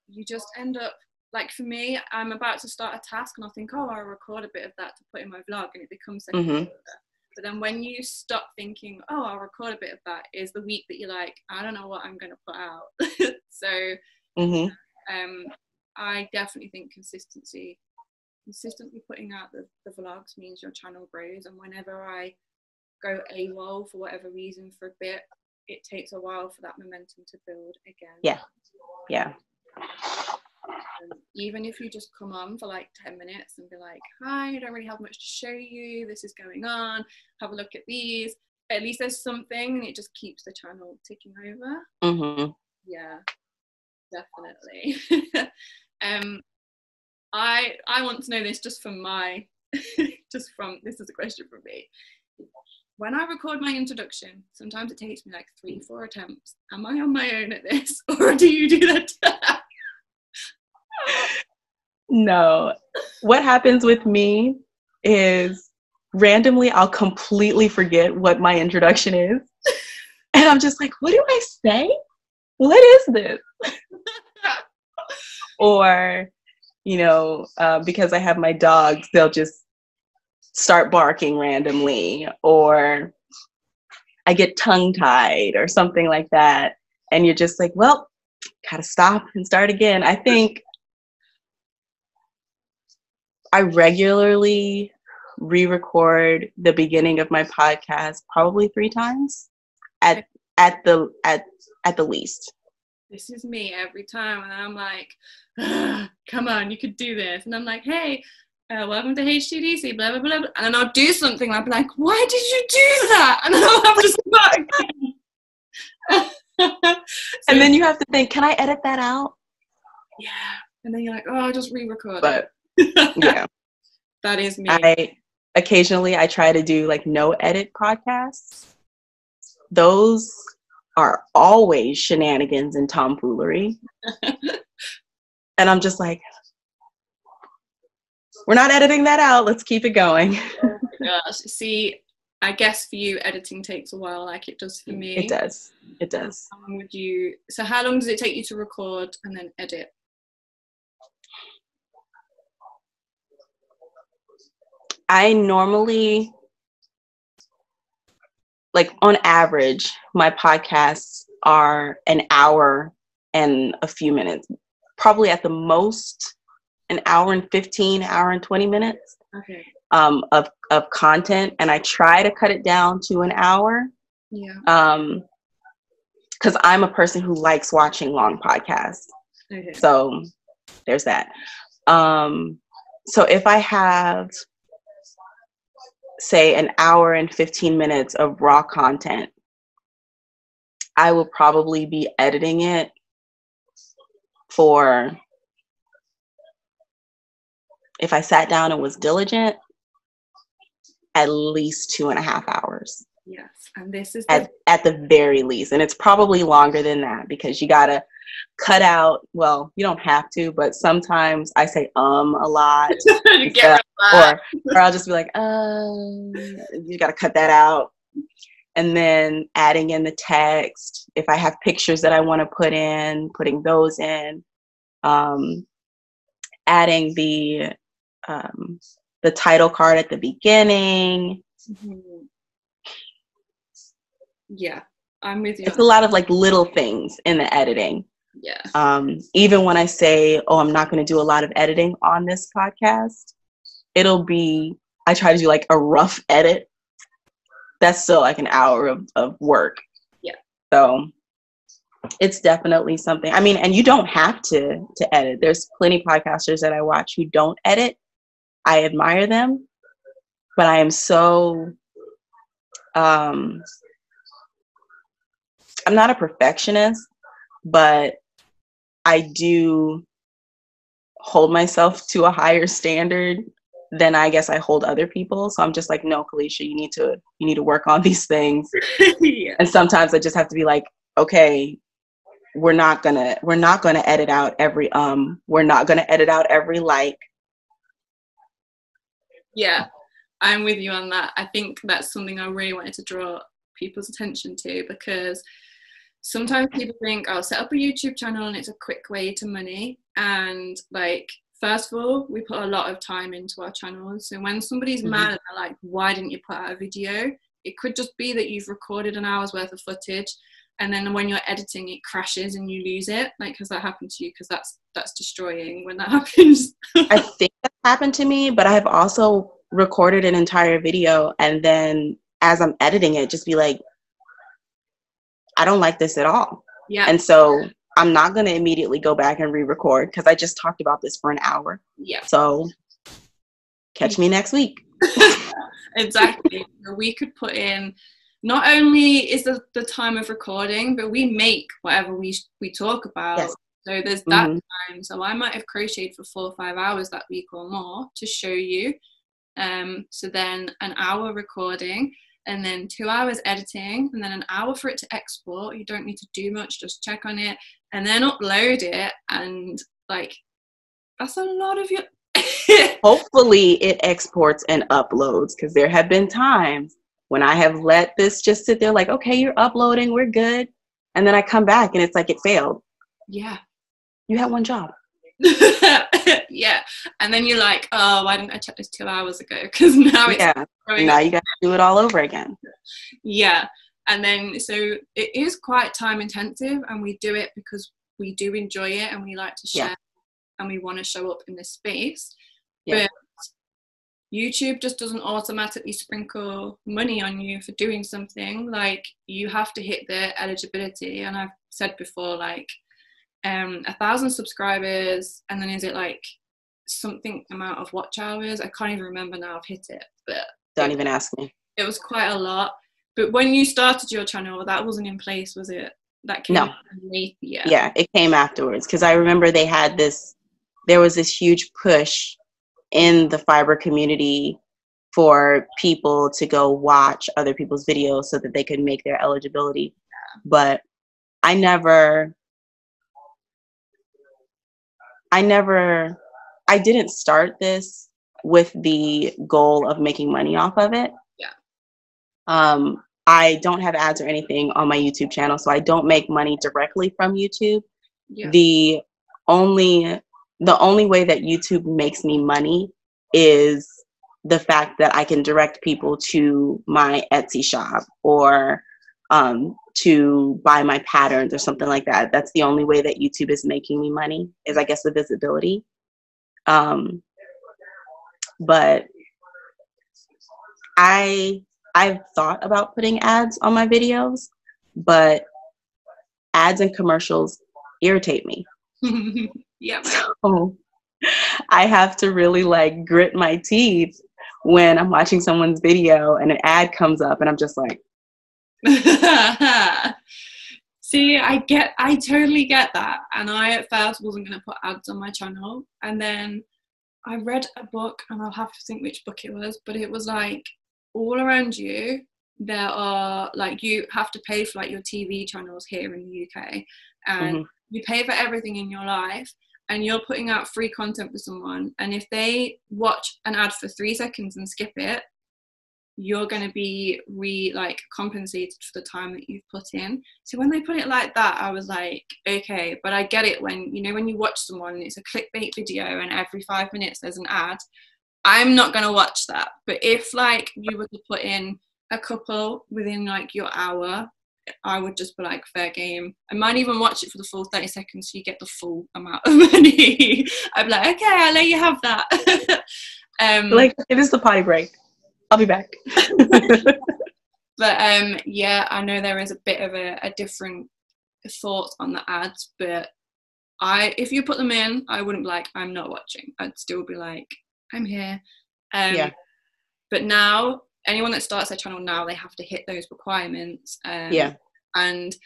you just end up like for me, I'm about to start a task and I think, oh, I'll record a bit of that to put in my vlog, and it becomes second mm-hmm. But then when you stop thinking, oh, I'll record a bit of that, is the week that you're like, I don't know what I'm going to put out. *laughs* so mm-hmm. um, I definitely think consistency, consistently putting out the, the vlogs means your channel grows. And whenever I go AWOL for whatever reason for a bit, it takes a while for that momentum to build again. Yeah. Yeah. Um, even if you just come on for like 10 minutes and be like, hi, I don't really have much to show you. This is going on. Have a look at these. At least there's something and it just keeps the channel ticking over. Mm-hmm. Yeah, definitely. *laughs* um, I I want to know this just from my *laughs* just from this is a question from me. When I record my introduction, sometimes it takes me like three, four attempts. Am I on my own at this, *laughs* or do you do that? no. What happens with me is randomly I'll completely forget what my introduction is. And I'm just like, what do I say? What is this? *laughs* or, you know, uh, because I have my dogs, they'll just start barking randomly, or I get tongue tied, or something like that. And you're just like, well, gotta stop and start again. I think I regularly re-record the beginning of my podcast probably three times at at the at at the least this is me every time and i'm like *sighs* come on you could do this and i'm like hey uh, welcome to HGDC, blah, blah, blah, blah. And then I'll do something, I'll be like, why did you do that? And then I'll have to start so, *laughs* and then you have to think, can I edit that out? Yeah. And then you're like, oh, I'll just re record But, yeah. *laughs* that is me. I, occasionally I try to do like no edit podcasts. Those are always shenanigans and tomfoolery. *laughs* and I'm just like, we're not editing that out. Let's keep it going. oh gosh. See, I guess for you, editing takes a while, like it does for me. It does. It does. How long would you? So, how long does it take you to record and then edit? I normally, like on average, my podcasts are an hour and a few minutes, probably at the most an hour and 15, hour and 20 minutes okay. um, of, of content. And I try to cut it down to an hour. Yeah. Um, because I'm a person who likes watching long podcasts. Okay. So there's that. Um, so if I have say an hour and 15 minutes of raw content, I will probably be editing it for, if I sat down and was diligent, at least two and a half hours. Yes, and this is the- at, at the very least. And it's probably longer than that because you got to cut out well you don't have to but sometimes i say um a lot *laughs* or, or *laughs* i'll just be like um you got to cut that out and then adding in the text if i have pictures that i want to put in putting those in um, adding the um, the title card at the beginning mm-hmm. yeah i'm with you it's a lot of like little things in the editing yeah. Um, even when I say, oh, I'm not going to do a lot of editing on this podcast, it'll be, I try to do like a rough edit. That's still like an hour of, of work. Yeah. So it's definitely something. I mean, and you don't have to to edit. There's plenty podcasters that I watch who don't edit. I admire them, but I am so um I'm not a perfectionist, but I do hold myself to a higher standard than I guess I hold other people. So I'm just like, no, Caleisha, you need to you need to work on these things. *laughs* yeah. And sometimes I just have to be like, okay, we're not gonna we're not gonna edit out every um, we're not gonna edit out every like. Yeah, I'm with you on that. I think that's something I really wanted to draw people's attention to because sometimes people think I'll set up a YouTube channel and it's a quick way to money. And like, first of all, we put a lot of time into our channels. So when somebody's mm-hmm. mad and they're like, why didn't you put out a video? It could just be that you've recorded an hour's worth of footage and then when you're editing it crashes and you lose it like has that happened to you because that's that's destroying when that *laughs* happens i think that happened to me but i've also recorded an entire video and then as i'm editing it just be like I don't like this at all. Yeah. And so I'm not going to immediately go back and re-record because I just talked about this for an hour. Yeah. So catch me next week. *laughs* exactly. we could put in not only is the, the time of recording, but we make whatever we we talk about. Yes. So there's that Mhm. time. So I might have crocheted for four or five hours that week or more to show you. Um, so then an hour recording, and then two hours editing, and then an hour for it to export. You don't need to do much, just check on it, and then upload it. And like, that's a lot of your. *laughs* Hopefully, it exports and uploads because there have been times when I have let this just sit there, like, okay, you're uploading, we're good. And then I come back and it's like it failed. yeah. You had one job. *laughs* yeah. And then you're like, oh, why didn't I check this two hours ago? *laughs* Because now it's yeah. Now up. you got to do it all over again. Yeah. And then, so it is quite time intensive, and we do it because we do enjoy it and we like to Yeah. share and we want to show up in this space. Yeah. But YouTube just doesn't automatically sprinkle money on you for doing something. Like, you have to hit the eligibility. And I've said before, like, um, a thousand subscribers, and then is it like something amount of watch hours? I can't even remember now. I've hit it, but Don't even ask me. it was quite a lot. But when you started your channel, that wasn't in place, was it? That came No. late, yeah. Yeah, it came afterwards because I remember they had this, there was this huge push in the fiber community for people to go watch other people's videos so that they could make their eligibility. But I never, I never, I didn't start this with the goal of making money off of it. Yeah. Um, I don't have ads or anything on my YouTube channel, so I don't make money directly from YouTube. yeah. The only the only way that YouTube makes me money is the fact that I can direct people to my Etsy shop or um, to buy my patterns or something like that. That's the only way that YouTube is making me money is I guess the visibility. Um, but I I've thought about putting ads on my videos, but ads and commercials irritate me. *laughs* yeah. *laughs* So I have to really like grit my teeth when I'm watching someone's video and an ad comes up and I'm just like, *laughs* See, I get, I totally get that. And I at first wasn't going to put ads on my channel. And then I read a book, and I'll have to think which book it was, but it was like all around you, there are like you have to pay for like your TV channels here in the UK. And Mhm. you pay for everything in your life. And you're putting out free content for someone, and if they watch an ad for three seconds and skip it, you're going to be re like compensated for the time that you've put in. So when they put it like that i was like okay but i get it when you know when you watch someone it's a clickbait video and every five minutes there's an ad. I'm not going to watch that but if like you were to put in a couple within like your hour i would just be like fair game i might even watch it for the full 30 seconds so you get the full amount of *laughs* money i'd be like okay i'll let you have that *laughs* um like, it is the potty break. I'll be back. *laughs* but um yeah i know there is a bit of a, a different thought on the ads but i if you put them in i wouldn't be like i'm not watching i'd still be like i'm here um Yeah. but now anyone that starts their channel now they have to hit those requirements um, yeah. and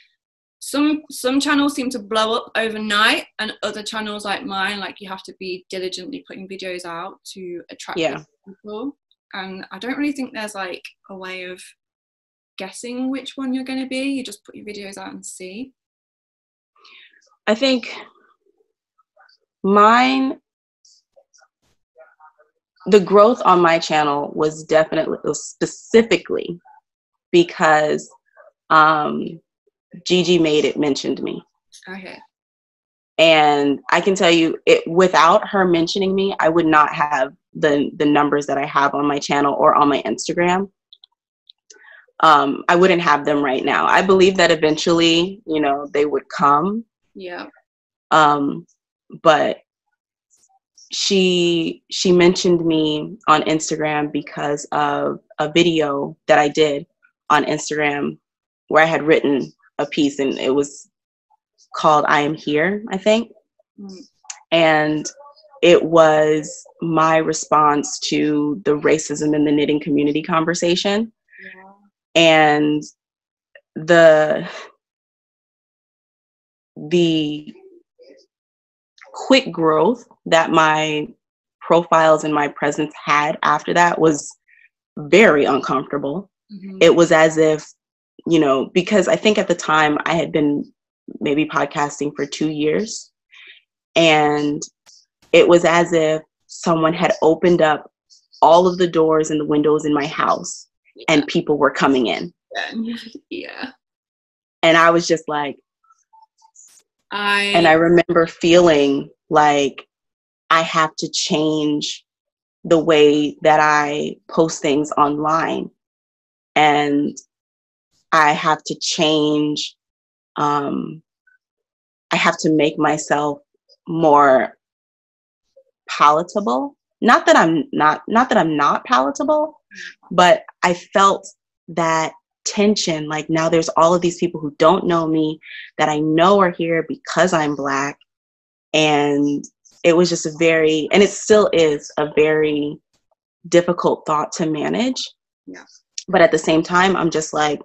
some some channels seem to blow up overnight and other channels like mine like you have to be diligently putting videos out to attract Yeah. people and i don't really think there's like a way of guessing which one you're going to be you just put your videos out and see I think mine, the growth on my channel was definitely was specifically because um, Gigi made it mentioned me. okay And I can tell you, it without her mentioning me, I would not have the the numbers that I have on my channel or on my Instagram. Um, I wouldn't have them right now. I believe that eventually, you know, they would come yeah um, but she she mentioned me on Instagram because of a video that I did on Instagram where I had written a piece and it was called I am here, I think. And it was my response to the racism in the knitting community conversation. yeah and the the quick growth that my profiles and my presence had after that was very uncomfortable. Mm-hmm. It was as if, you know, because I think at the time I had been maybe podcasting for two years. And it was as if someone had opened up all of the doors and the windows in my house yeah. and people were coming in. *laughs* Yeah. And I was just like, I and I remember feeling like I have to change the way that I post things online. And I have to change, um, I have to make myself more palatable. Not that I'm not, not that I'm not palatable, but I felt that tension. Like now there's all of these people who don't know me that I know are here because I'm Black. And it was just a very, and it still is a very difficult thought to manage. Yeah. But at the same time, I'm just like,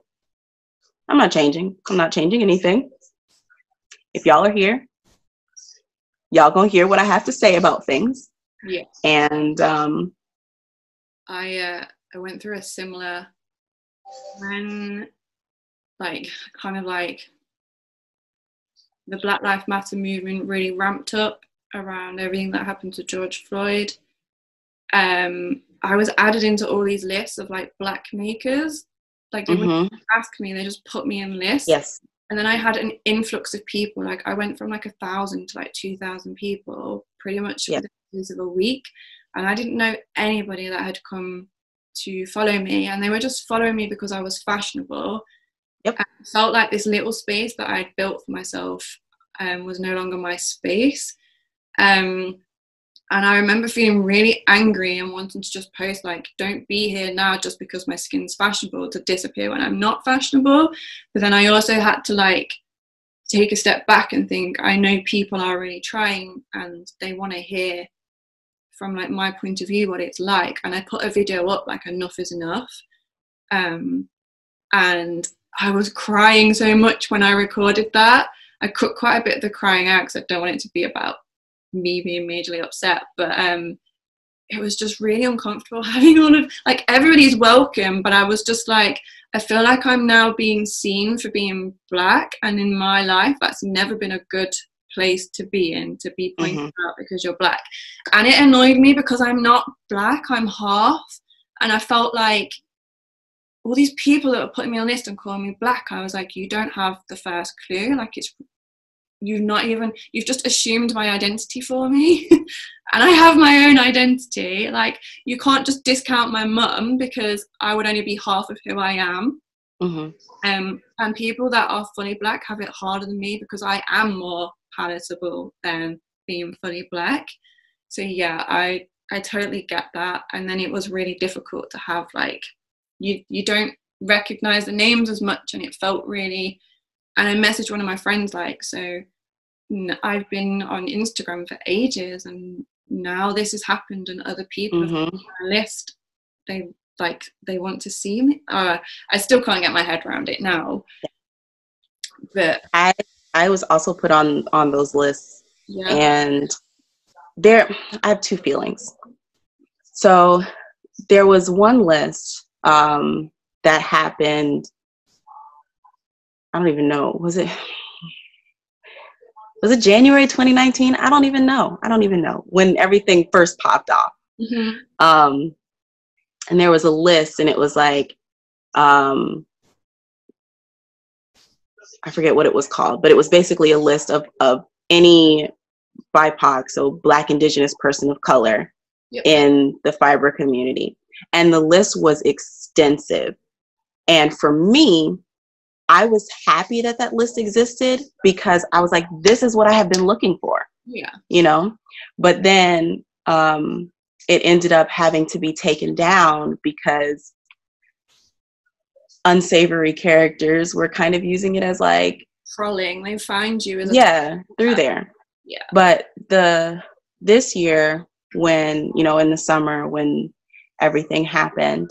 I'm not changing. I'm not changing anything. If y'all are here, y'all gonna hear what I have to say about things. Yeah. And um I uh I went through a similar when like kind of like the Black Lives Matter movement really ramped up around everything that happened to George Floyd. Um, I was added into all these lists of like black makers. Like they mm-hmm. wouldn't ask me, they just put me in lists. Yes. And then I had an influx of people. Like I went from like a thousand to like two thousand people pretty much yep. within of a week. And I didn't know anybody that had come to follow me. And they were just following me because I was fashionable. Yep. I felt like this little space that I'd built for myself um, was no longer my space. Um, and I remember feeling really angry and wanting to just post like, "Don't be here now just because my skin's fashionable to disappear when I'm not fashionable." But then I also had to like take a step back and think, I know people are really trying and they want to hear from like my point of view what it's like. And I put a video up like enough is enough. Um, and I was crying so much when I recorded that. I cut quite a bit of the crying out because I don't want it to be about me being majorly upset, but um, it was just really uncomfortable *laughs* having all of like everybody's welcome, but I was just like, I feel like I'm now being seen for being black, and in my life, that's never been a good place to be in to be pointed mm-hmm. out because you're black, and it annoyed me because I'm not black, I'm half, and I felt like all these people that were putting me on list and calling me black, I was like, you don't have the first clue. Like it's you've not even you've just assumed my identity for me. *laughs* And i have my own identity. Like you can't just discount my mum because i would only be half of who i am. Mm-hmm. um, and people that are fully black have it harder than me because i am more palatable than being fully black. So yeah i i totally get that. And then it was really difficult to have like you you don't recognize the names as much and it felt really and I messaged one of my friends like, so I've been on Instagram for ages, and now this has happened, and other people mm-hmm. on my list. They like they want to see me. Uh, I still can't get my head around it now. But I I was also put on on those lists, yeah. and there I have two feelings. So there was one list um, that happened I don't even know. Was it was it January 2019? I don't even know. I don't even know when everything first popped off. Mm-hmm. Um, and there was a list, and it was like, um, I forget what it was called, but it was basically a list of of any BIPOC, so Black Indigenous person of color, yep. in the fiber community, and the list was extensive. And for me, I was happy that that list existed because I was like, this is what I have been looking for. Yeah. You know? But then um, it ended up having to be taken down because unsavory characters were kind of using it as like trolling. They find you in yeah through there. Yeah. But the this year when you know in the summer when everything happened,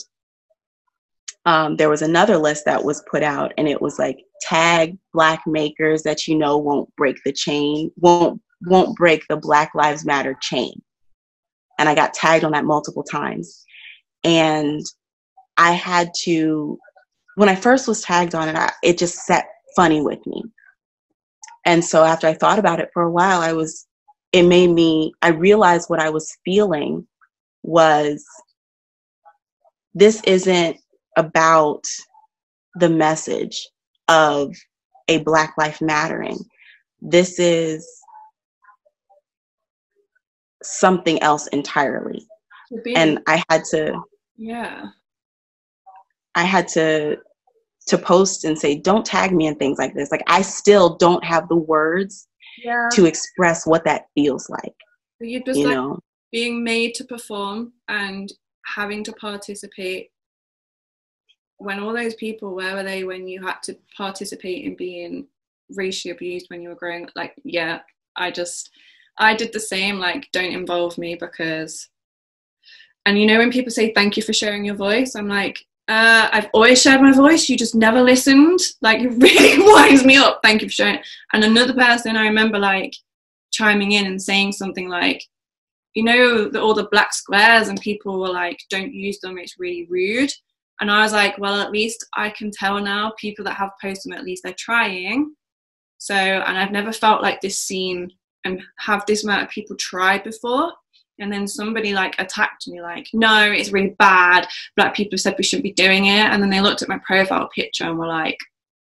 um, there was another list that was put out, and it was like tag black makers that you know won't break the chain, won't won't break the Black Lives Matter chain. And I got tagged on that multiple times. And I had to, when I first was tagged on it, I, it just set funny with me. And so after I thought about it for a while, I was, it made me, I realized what I was feeling was this isn't about the message of a Black Life Mattering. This is something else entirely. And I had to Yeah. I had to to post and say, don't tag me in things like this. Like I still don't have the words Yeah. to express what that feels like. You're just You like know? being made to perform and having to participate when all those people where were they when you had to participate in being racially abused when you were growing like yeah i just i did the same like don't involve me because and you know when people say thank you for sharing your voice i'm like uh, I've always shared my voice. You just never listened. Like *laughs* it really *laughs* winds me up. Thank you for sharing. And another person I remember like chiming in and saying something like, you know, the, all the black squares, and people were like, don't use them, it's really rude. And I was like, well, at least I can tell now people that have posted them, at least they're trying. So, and I've never felt like this scene and have this amount of people try before. And then somebody like attacked me, like, no, it's really bad. Black people said we shouldn't be doing it. And then they looked at my profile picture and were like,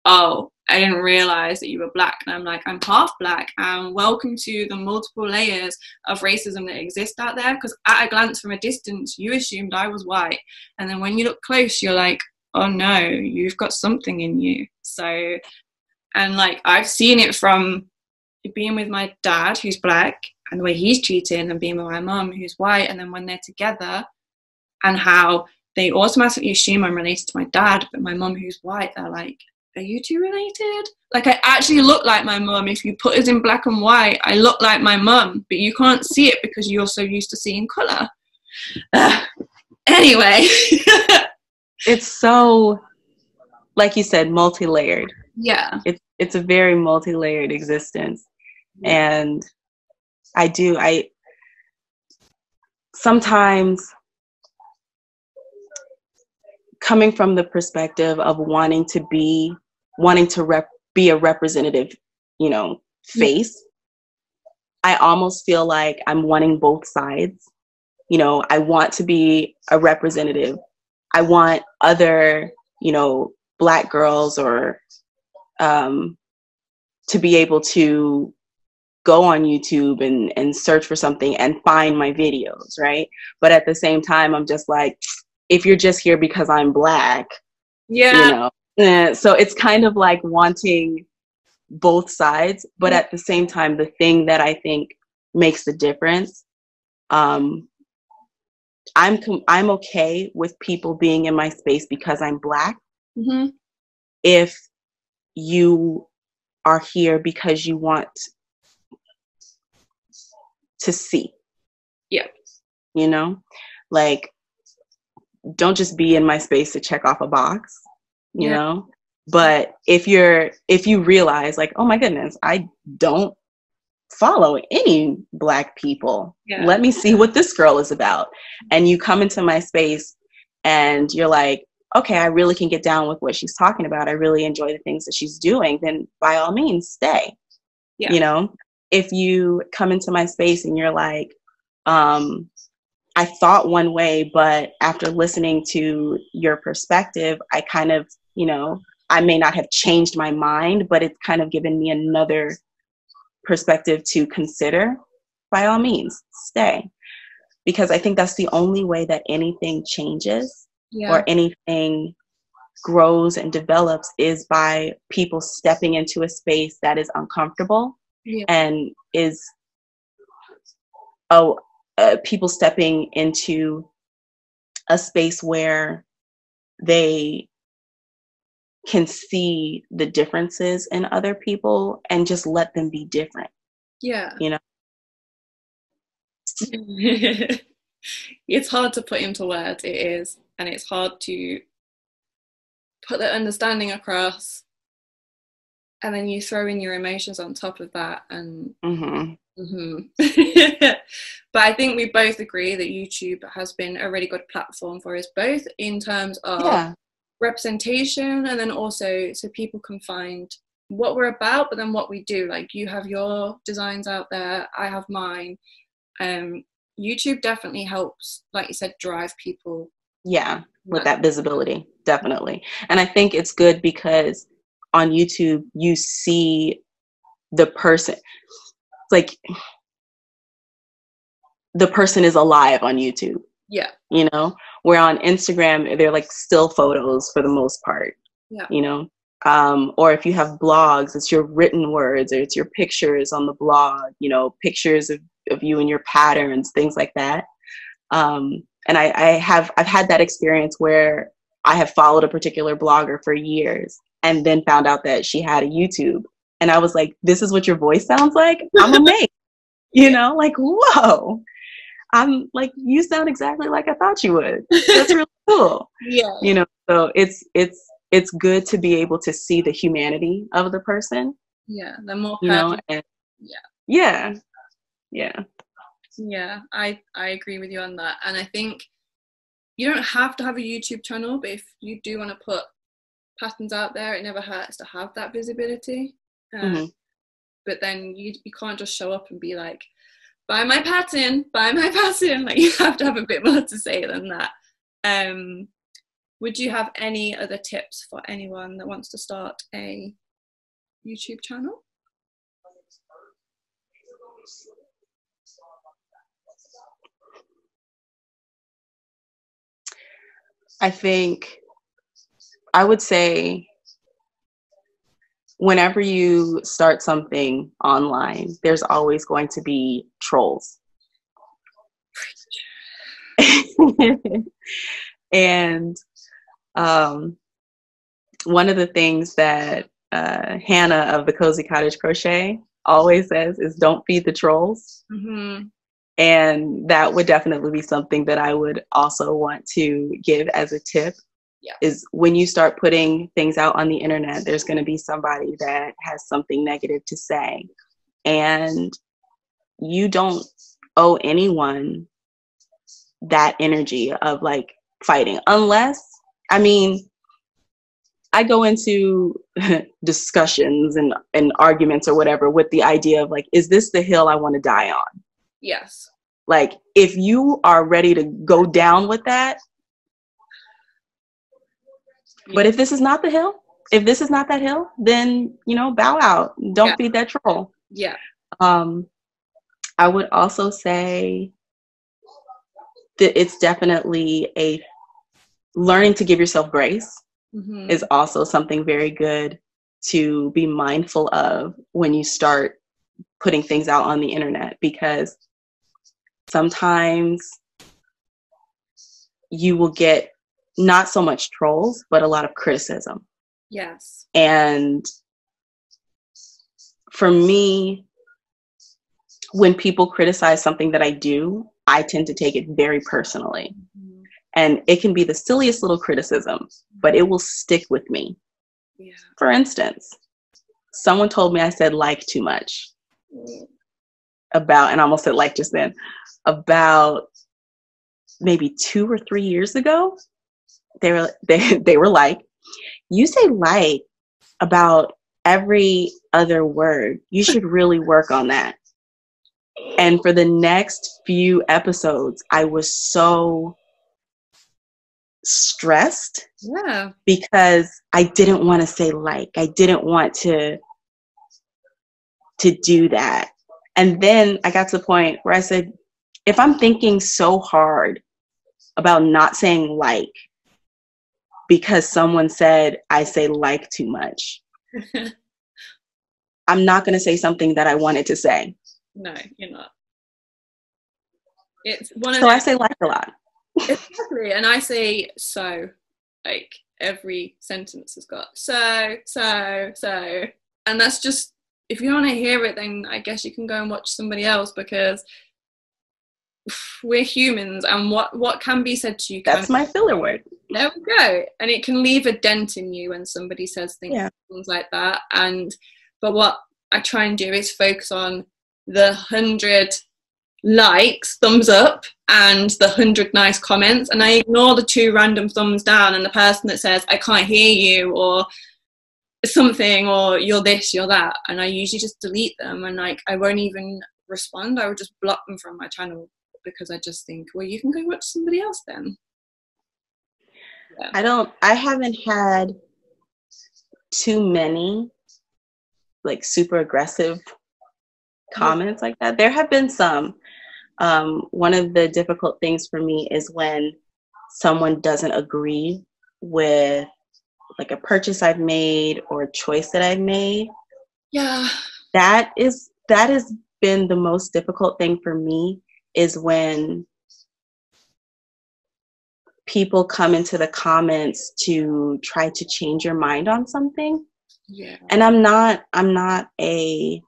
oh, I didn't realize that you were black. And I'm like, I'm half black. And welcome to the multiple layers of racism that exist out there. Because at a glance from a distance, you assumed I was white. And then when you look close, you're like, oh no, you've got something in you. So, and like, I've seen it from being with my dad, who's black, and the way he's treated, and being with my mum, who's white. And then when they're together, and how they automatically assume I'm related to my dad, but my mum, who's white, they're like, are you two related? Like I actually look like my mum. If you put us in black and white, I look like my mum, but you can't see it because you're so used to seeing colour. Uh, *sighs* anyway. *laughs* It's so like you said, multi layered. yeah. It's it's a very multi layered existence. And I do I sometimes coming from the perspective of wanting to be wanting to rep, be a representative, you know, face, I almost feel like I'm wanting both sides. You know, I want to be a representative. I want other, you know, black girls or um, to be able to go on YouTube and, and search for something and find my videos, right? But at the same time, I'm just like, if you're just here because I'm black, Yeah. you know, so it's kind of like wanting both sides, but at the same time, the thing that I think makes the difference, um, I'm com- I'm okay with people being in my space because I'm black. hmm If you are here because you want to see. Yeah. You know? Like don't just be in my space to check off a box, you Yeah. know? But if you're if you realize like, "Oh my goodness, I don't follow any black people. Yeah. Let me see what this girl is about." And you come into my space and you're like, "Okay, I really can get down with what she's talking about. I really enjoy the things that she's doing." Then by all means, stay Yeah. you know if you come into my space and you're like um i thought one way but after listening to your perspective i kind of you know i may not have changed my mind but it's kind of given me another perspective to consider by all means stay because i think that's the only way that anything changes Yeah. or anything grows and develops is by people stepping into a space that is uncomfortable Yeah. and is oh uh, people stepping into a space where they can see the differences in other people and just let them be different Yeah. You know? *laughs* it's hard to put into words, it is. And it's hard to put the understanding across and then you throw in your emotions on top of that and hmm hmm *laughs* but i think we both agree that youtube has been a really good platform for us both in terms of Yeah. Representation and then also so people can find what we're about but then what we do like you have your designs out there i have mine um youtube definitely helps like you said drive people Yeah. With that visibility, definitely. And I think it's good because on YouTube, you see the person. Like the person is alive on YouTube, yeah you know? Where on Instagram, they're like still photos for the most part, Yeah. you know? Um, or if you have blogs, it's your written words or it's your pictures on the blog, you know, pictures of, of you and your patterns, things like that. Um, and I, I have I've had that experience where I have followed a particular blogger for years and then found out that she had a YouTube. And I was like, this is what your voice sounds like? I'm *laughs* amazed. you know, like, whoa. I'm like, you sound exactly like I thought you would. *laughs* That's really cool. yeah You know, so it's it's it's good to be able to see the humanity of the person, yeah they're more you know, and Yeah. Yeah. Yeah. Yeah, I I agree with you on that, and I think you don't have to have a YouTube channel, but if you do want to put patterns out there, it never hurts to have that visibility. Uh, Mhm. But then you you can't just show up and be like, "Buy my pattern, buy my *laughs* pattern." Like you have to have a bit more to say than that. Um, would you have any other tips for anyone that wants to start a YouTube channel? I think I would say whenever you start something online, there's always going to be trolls. *laughs* and um, one of the things that uh, Hannah of the Cozy Cottage Crochet always says is don't feed the trolls. Mm-hmm. And that would definitely be something that I would also want to give as a tip. Yeah. Is when you start putting things out on the internet, there's going to be somebody that has something negative to say. And you don't owe anyone that energy of like fighting, unless, I mean, I go into *laughs* discussions and, and arguments or whatever with the idea of like, is this the hill I want to die on? Yes. Like, if you are ready to go down with that, but if this is not the hill, if this is not that hill, then you know, bow out. Don't Yeah. feed that troll. Yeah. Um, I would also say that it's definitely a learning to give yourself grace Mm-hmm. is also something very good to be mindful of when you start putting things out on the internet because sometimes you will get not so much trolls but a lot of criticism yes. and for me when people criticize something that i do i tend to take it very personally Mhm. and it can be the silliest little criticism but it will stick with me Yeah. for instance someone told me i said like too much about and I almost said like just then about maybe two or three years ago they were *laughs* they, they were like you say like about every other word you should really work on that and for the next few episodes i was so stressed Yeah. because I didn't want to say like. I didn't want to to do that. And then I got to the point where I said, if I'm thinking so hard about not saying like because someone said I say like too much, *laughs* I'm not going to say something that I wanted to say. no, you're not. It's one of So I say like a lot. exactly, and I say so. Like every sentence has got so, so, so, and that's just if you want to hear it, then I guess you can go and watch somebody else because we're humans and what what can be said to you That's my filler word. there we go. And it can leave a dent in you when somebody says things, Yeah. things like that. And but what i try and do is focus on the hundred likes thumbs up and the hundred nice comments. And i ignore the two random thumbs down and the person that says i can't hear you or something or you're this you're that. And i usually just delete them and like i won't even respond. I would just block them from my channel because i just think well you can go watch somebody else then I don't I haven't had too many like super aggressive comments like that. There have been some. Um, one of the difficult things for me is when someone doesn't agree with like a purchase I've made or a choice that I've made. yeah That is that has been the most difficult thing for me is when people come into the comments to try to change your mind on something. Yeah. And i'm not i'm not a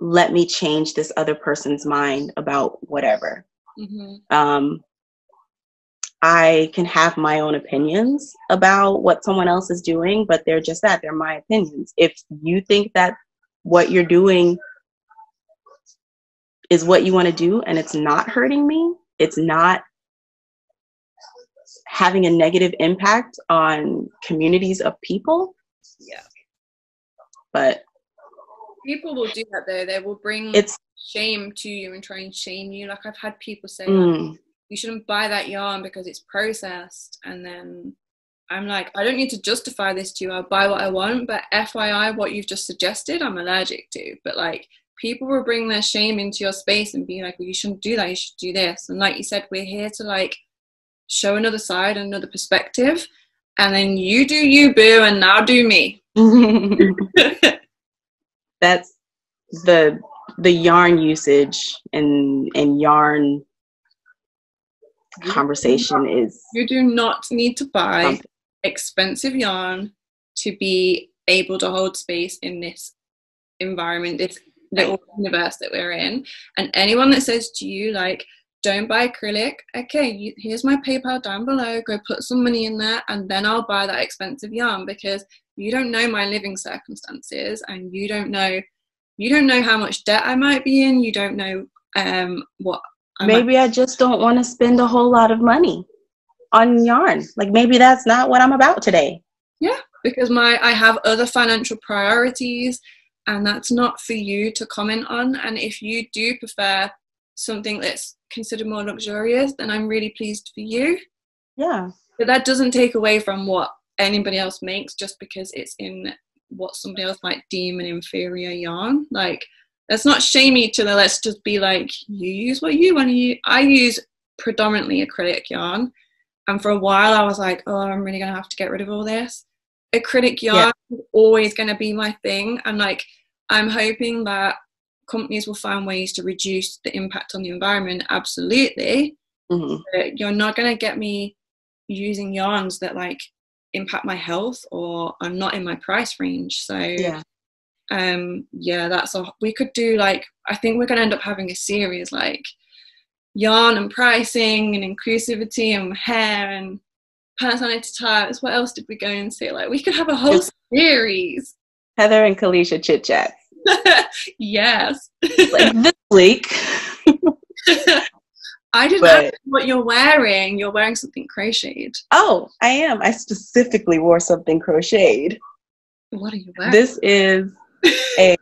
let me change this other person's mind about whatever. Hmm um i can have my own opinions about what someone else is doing but they're just that they're my opinions. If you think that what you're doing is what you want to do and it's not hurting me. It's not having a negative impact on communities of people. Yeah. But people will do that though. They will bring it's shame to you and try and shame you. Like i've had people say like, mm, you shouldn't buy that yarn because it's processed. And then i'm like i don't need to justify this to you. I'll buy what i want but fyi what you've just suggested i'm allergic to. But like people will bring their shame into your space and be like well you shouldn't do that. You should do this. And like you said we're here to like show another side and another perspective. And then you do you boo and now do me. *laughs* That's the the yarn usage and and yarn conversation is you do not need to buy Something. expensive yarn to be able to hold space in this environment, this little universe that we're in. And anyone that says to you, like, don't buy acrylic, okay, you, here's my PayPal down below, go put some money in there, and then I'll buy that expensive yarn because you don't know my living circumstances and you don't know. You don't know how much debt I might be in. You don't know um, what I might maybe I just don't want to spend a whole lot of money on yarn. Like maybe that's not what I'm about today. Yeah, because my I have other financial priorities and that's not for you to comment on. And if you do prefer something that's considered more luxurious then I'm really pleased for you. Yeah. but that doesn't take away from what anybody else makes just because it's in what somebody else might deem an inferior yarn. Like let's not shame each other. Let's just be like you use what you want. To use I use predominantly acrylic yarn. And for a while I was like oh I'm really gonna have to get rid of all this acrylic yarn is always going to be my thing and like i'm hoping that companies will find ways to reduce the impact on the environment absolutely. Hmm but you're not going to get me using yarns that like impact my health or are not in my price range so Yeah. um yeah that's a we could do like i think we're going to end up having a series like yarn and pricing and inclusivity and hair and personality types what else did we go and see? like we could have a whole series Heather and Caleisha chit chat. *laughs* yes Like this week. *laughs* i didn't But- ask what you're wearing you're wearing something crocheted Oh, I am. I specifically wore something crocheted. what are you wearing This is a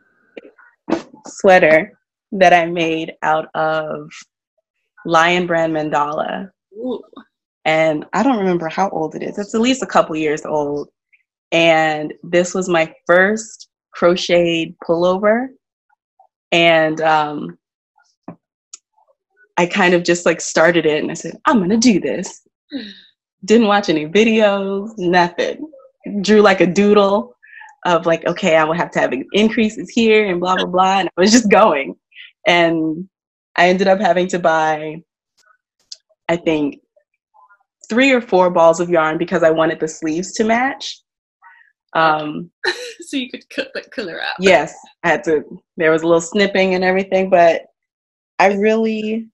sweater that I made out of Lion Brand Mandala. Ooh. And I don't remember how old it is. It's at least a couple years old. And this was my first crocheted pullover. And um, I kind of just like started it and I said, I'm going to do this. Didn't watch any videos, nothing. Drew like a doodle of like, okay, I will have to have increases here and blah, blah, blah. And I was just going. And I ended up having to buy, I think, three or four balls of yarn because I wanted the sleeves to match. Um, *laughs* so you could cut the color out yes, I had to. There was a little snipping and everything, but I really,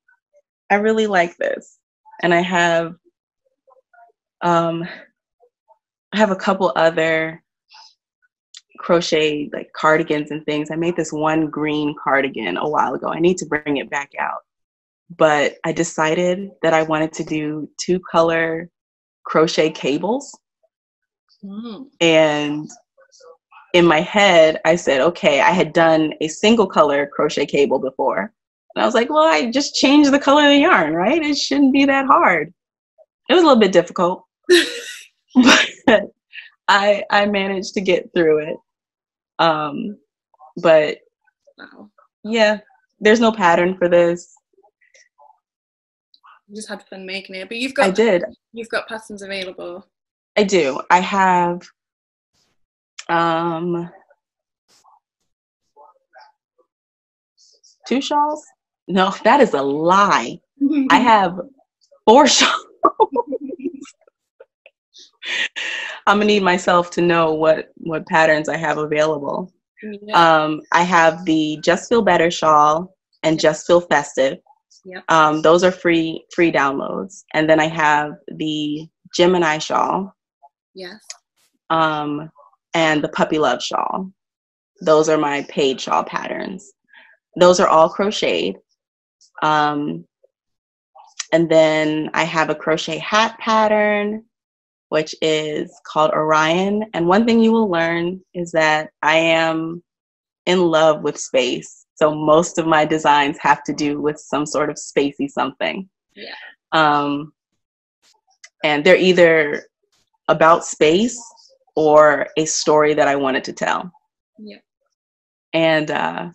I really like this. And I have um I have a couple other crochet like cardigans and things. I made this one green cardigan a while ago. I need to bring it back out. But I decided that I wanted to do two color crochet cables. Mm. And in my head, I said, okay, I had done a single color crochet cable before. And I was like, well, I just changed the color of the yarn, right? It shouldn't be that hard. It was a little bit difficult, *laughs* but I I managed to get through it. Um, but yeah, there's no pattern for this. You just had fun making it. But you've got I did. you've got patterns available. I do. I have um two shawls. No, that is a lie. I *laughs* have four *laughs* shawls. I'm gonna need myself to know what what patterns I have available. yeah. Um, I have the Just Feel Better shawl and Just Feel Festive. Yep. Um, those are free free downloads, and then I have the Gemini shawl yes. um, and the Puppy Love shawl. Those are my paid shawl patterns. Those are all crocheted. Um, and then I have a crochet hat pattern, which is called Orion. And one thing you will learn is that I am in love with space. So most of my designs have to do with some sort of spacey something. Yeah. Um, and they're either about space or a story that I wanted to tell. Yeah. And uh,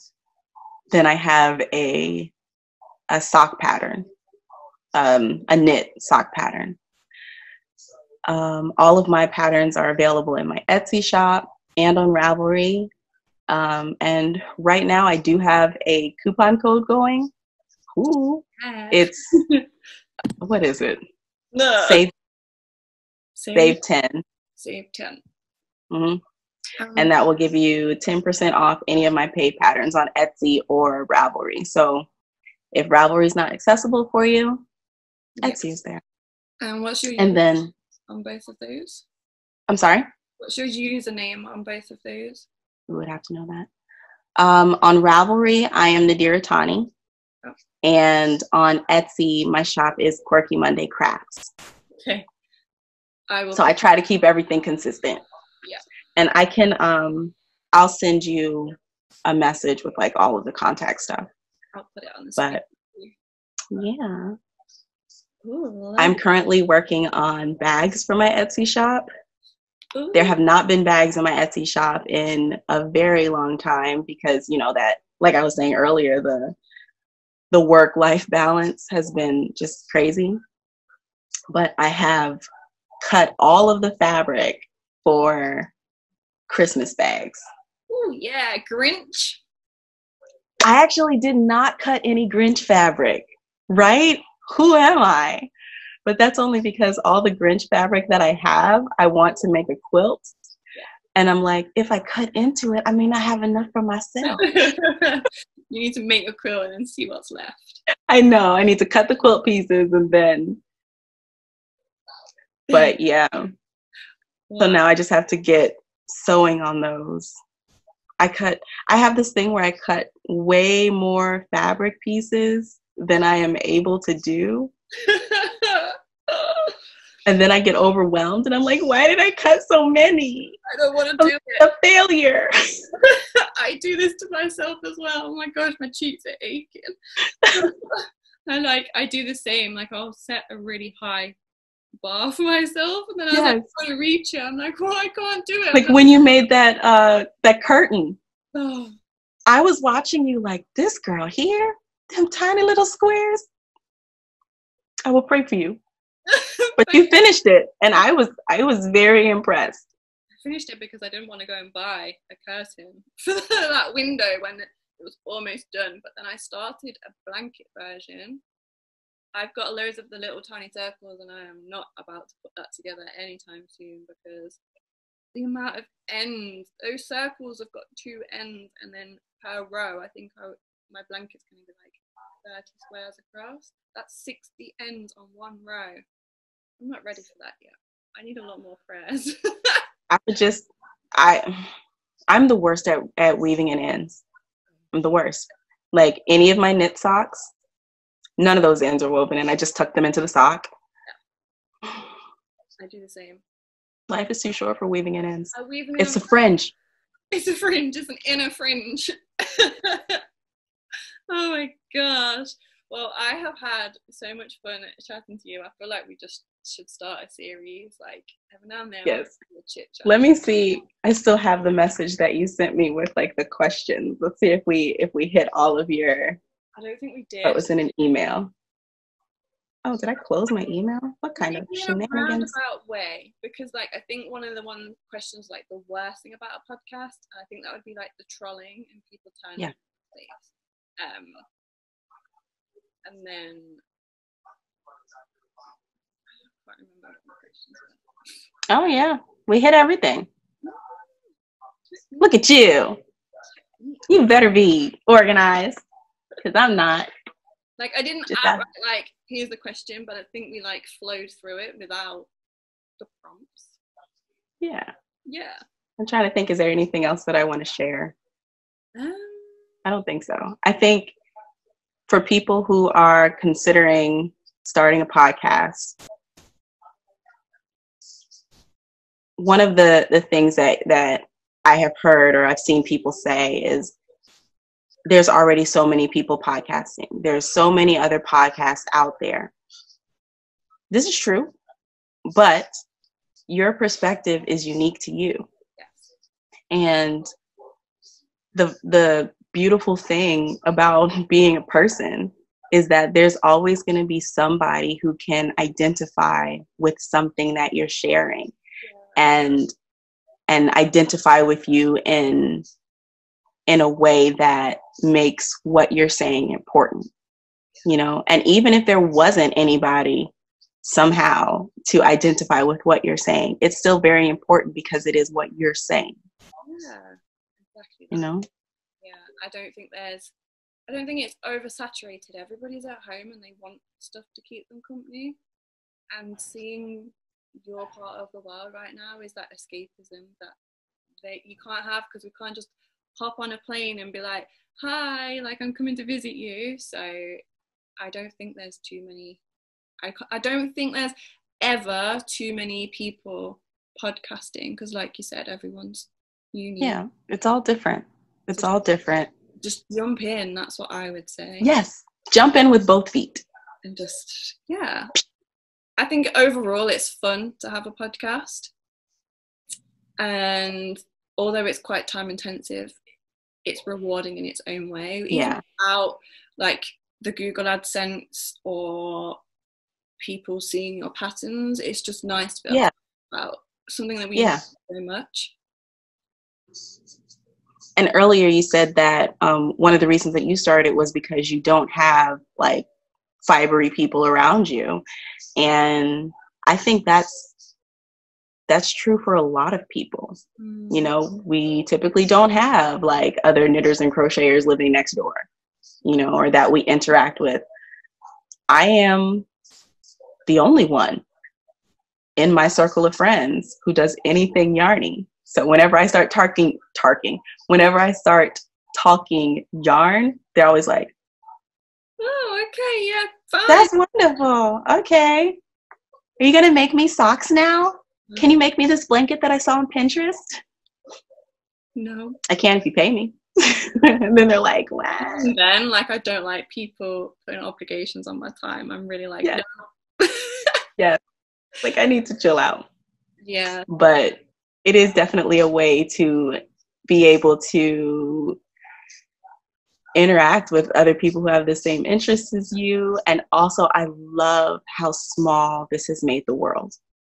then I have a a sock pattern, um, a knit sock pattern. Um, all of my patterns are available in my Etsy shop and on Ravelry. Um, and right now, I do have a coupon code going. Ooh, it's *laughs* what is it? no. Save save save ten. save ten. hmm Um, and that will give you 10% off any of my paid patterns on Etsy or Ravelry. So if Ravelry is not accessible for you, Yeah. Etsy is there. And what's your And then, on both of those? I'm sorry, What's your username on both of those? Would have to know that. Um, on Ravelry, I am Nadira Tani. Oh. And on Etsy, my shop is Quirky Monday Crafts. Okay. I will. So I try to keep everything consistent. Yeah. And I can, um, I'll send you a message with like all of the contact stuff. I'll put it on the screen. But yeah. Ooh, I'm currently working on bags for my Etsy shop. Ooh. There have not been bags in my Etsy shop in a very long time because you know that like I was saying earlier the the work life balance has been just crazy. But I have cut all of the fabric for Christmas bags. Ooh, yeah, Grinch. I actually did not cut any Grinch fabric, right? Who am I? But that's only because all the Grinch fabric that I have, I want to make a quilt. And I'm like, if I cut into it, I may not have enough for myself. *laughs* you need to make a quilt and see what's left. I know, I need to cut the quilt pieces and then. But *laughs* yeah, so now I just have to get sewing on those. I cut, I have this thing where I cut way more fabric pieces than I am able to do. *laughs* I and then I get overwhelmed and I'm like, why did I cut so many? I don't want to do it. A failure. *laughs* I do this to myself as well. Oh my gosh, my cheeks are aching. *laughs* and like I do the same. Like I'll set a really high bar for myself, and then I was Yes. I'm gonna reach it. I'm like, well, I can't do it. like when you made that uh that curtain, oh, I was watching you like this girl here, them tiny little squares. I will pray for you. *laughs* But you finished it and I was I was very impressed. I finished it because I didn't want to go and buy a curtain *laughs* for that window when it was almost done. But then I started a blanket version. I've got loads of the little tiny circles, and I am not about to put that together anytime soon because the amount of ends, those circles have got two ends, and then per row, I think I, my blanket's going to be like 30 squares across. That's 60 ends on one row. I'm not ready for that yet. I need a lot more prayers. *laughs* I would just, I, I'm the worst at, at weaving in ends. I'm the worst. Like any of my knit socks, none of those ends are woven and I just tuck them into the sock. I do the same. Life is too short for weaving in ends. I weave in It's a fringe. It's a fringe, it's an inner fringe. *laughs* oh my gosh. Well, I have had so much fun chatting to you. I feel like we just should start a series, like every now and then. Yes. we'll chit chat. Let me see. I still have the message that you sent me with like the questions. Let's see if we if we hit all of your I don't think we did. that was in an email. Oh, did I close my email? What kind of Maybe in a shenanigans? roundabout way, because like I think one of the one questions like the worst thing about a podcast, I think that would be like the trolling and people turning Yeah. Um, and then I can't remember what the questions were. Oh yeah. We hit everything. Look at you. You better be organized. Cause I'm not. Like I didn't outright, like here's the question, but I think we like flowed through it without the prompts. Yeah. Yeah. I'm trying to think, is there anything else that I want to share? Um, I don't think so. I think for people who are considering starting a podcast, one of the, the things that, that I have heard or I've seen people say is there's already so many people podcasting. There's so many other podcasts out there. This is true, but your perspective is unique to you. yes. And the the beautiful thing about *laughs* being a person is that there's always going to be somebody who can identify with something that you're sharing and and identify with you in in a way that makes what you're saying important you know and even if there wasn't anybody somehow to identify with what you're saying it's still very important because it is what you're saying Yeah. Exactly. you know i don't think there's i don't think it's oversaturated. Everybody's at home and they want stuff to keep them company. And seeing your part of the world right now is that escapism that they you can't have because we can't just hop on a plane and be like hi like i'm coming to visit you. So i don't think there's too many i, I don't think there's ever too many people podcasting because like you said everyone's unique yeah it's all different it's all different. Just jump in that's what i would say. Yes. Jump in with both feet. And just yeah. I think overall it's fun to have a podcast. And although it's quite time intensive it's rewarding in its own way. Yeah. without like the google adsense or people seeing your patterns it's just nice to be Yeah. about something that we Yeah. so much and earlier you said that um, one of the reasons that you started was because you don't have like fibery people around you. And i think that's that's true for a lot of people. You know we typically don't have like other knitters and crocheters living next door you know or that we interact with. I am the only one in my circle of friends who does anything yarny so whenever i start talking talking whenever i start talking yarn they're always like oh okay yeah fine that's wonderful okay are you gonna make me socks now can you make me this blanket that i saw on pinterest no I can if you pay me. *laughs* and then they're like, wow. and then like I don't like people putting obligations on my time. I'm really like Yeah. no. *laughs* Like, I need to chill out. yeah, But it is definitely a way to be able to interact with other people who have the same interests as you. And also, I love how small this has made the world.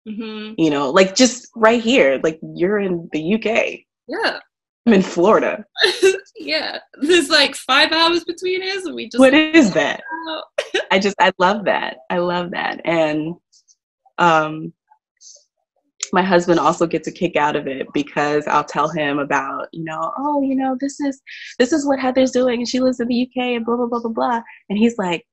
hmm You know, like just right here, like you're in the UK, yeah, I'm in Florida. *laughs* yeah. There's like five hours between us, and we just What is that? *laughs* I just I love that. I love that. And um my husband also gets a kick out of it because I'll tell him about, you know, oh, you know, this is this is what Heather's doing and she lives in the UK and blah blah blah blah blah. And he's like,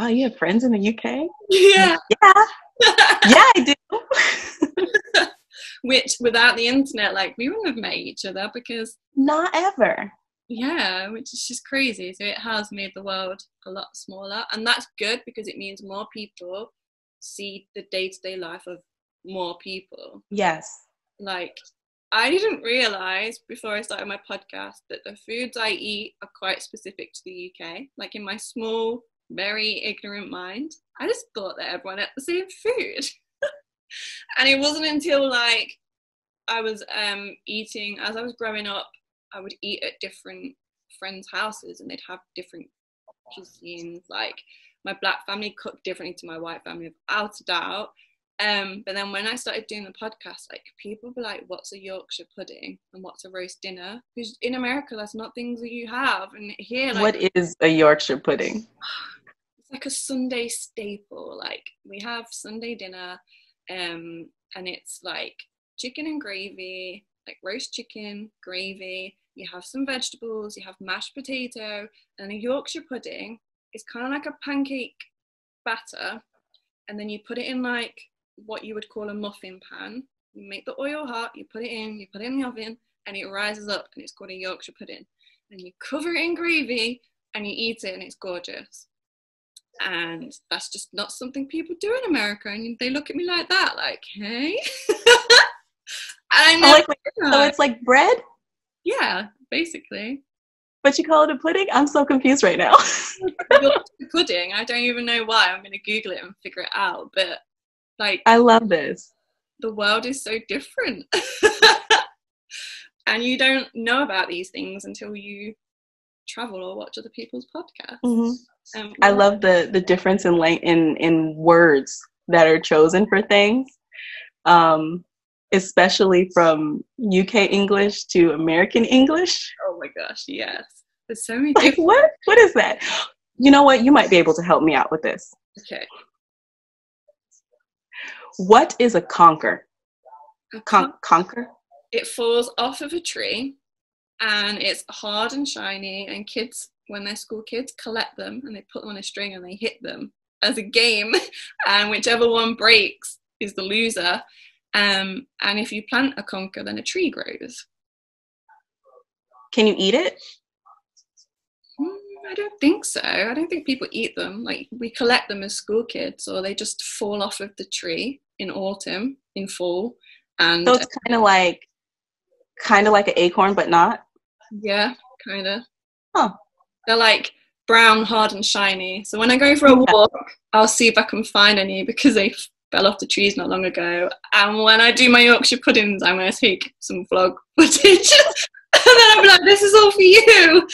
Oh, you have friends in the UK? Yeah. *laughs* yeah. *laughs* yeah, I do. *laughs* Which without the internet, like we wouldn't have met each other because not ever. Yeah, which is just crazy. So it has made the world a lot smaller. And that's good because it means more people see the day to day life of more people. Yes. Like, I didn't realize before I started my podcast that the foods I eat are quite specific to the UK. Like, in my small, very ignorant mind, I just thought that everyone ate the same food. *laughs* and it wasn't until like I was um, eating, as I was growing up, I would eat at different friends' houses and they'd have different cuisines. Like, my black family cooked differently to my white family, without a doubt. Um, but then when I started doing the podcast, like people were like, "What's a Yorkshire pudding and what's a roast dinner?" Because in America, that's not things that you have, and here, like, what is a Yorkshire pudding? *sighs* It's like a Sunday staple. Like we have Sunday dinner, um, and it's like chicken and gravy, like roast chicken, gravy. You have some vegetables, you have mashed potato, and a Yorkshire pudding is kind of like a pancake batter, and then you put it in like what you would call a muffin pan. You make the oil hot, you put it in, you put it in the oven, and it rises up, and it's called a Yorkshire pudding. And you cover it in gravy, and you eat it, and it's gorgeous. And that's just not something people do in America, and they look at me like that, like, hey. *laughs* I know. like, so it's like bread. Yeah, basically. But you call it a pudding? I'm so confused right now. *laughs* pudding. I don't even know why. I'm going to Google it and figure it out. But like, I love this. The world is so different. *laughs* and you don't know about these things until you travel or watch other people's podcasts. Mm-hmm. Um, I love the the difference in like in in words that are chosen for things, um, especially from UK English to American English. Oh my gosh, yes. There's so many. Like what? What is that? You know what? You might be able to help me out with this. Okay. What is a conker? A con- conker? It falls off of a tree and it's hard and shiny and kids when they're school kids collect them and they put them on a string and they hit them as a game *laughs* and whichever one breaks is the loser um, and if you plant a conker then a tree grows can you eat it I don't think so. I don't think people eat them. Like we collect them as school kids, or they just fall off of the tree in autumn, in fall, and so it's kind of like, kind of like an acorn, but not. Yeah, kind of. Huh. They're like brown, hard, and shiny. So when I go for a walk, I'll see if I can find any because they fell off the trees not long ago. And when I do my Yorkshire puddings, I'm going to take some vlog footage. *laughs* and then I'm like, this is all for you.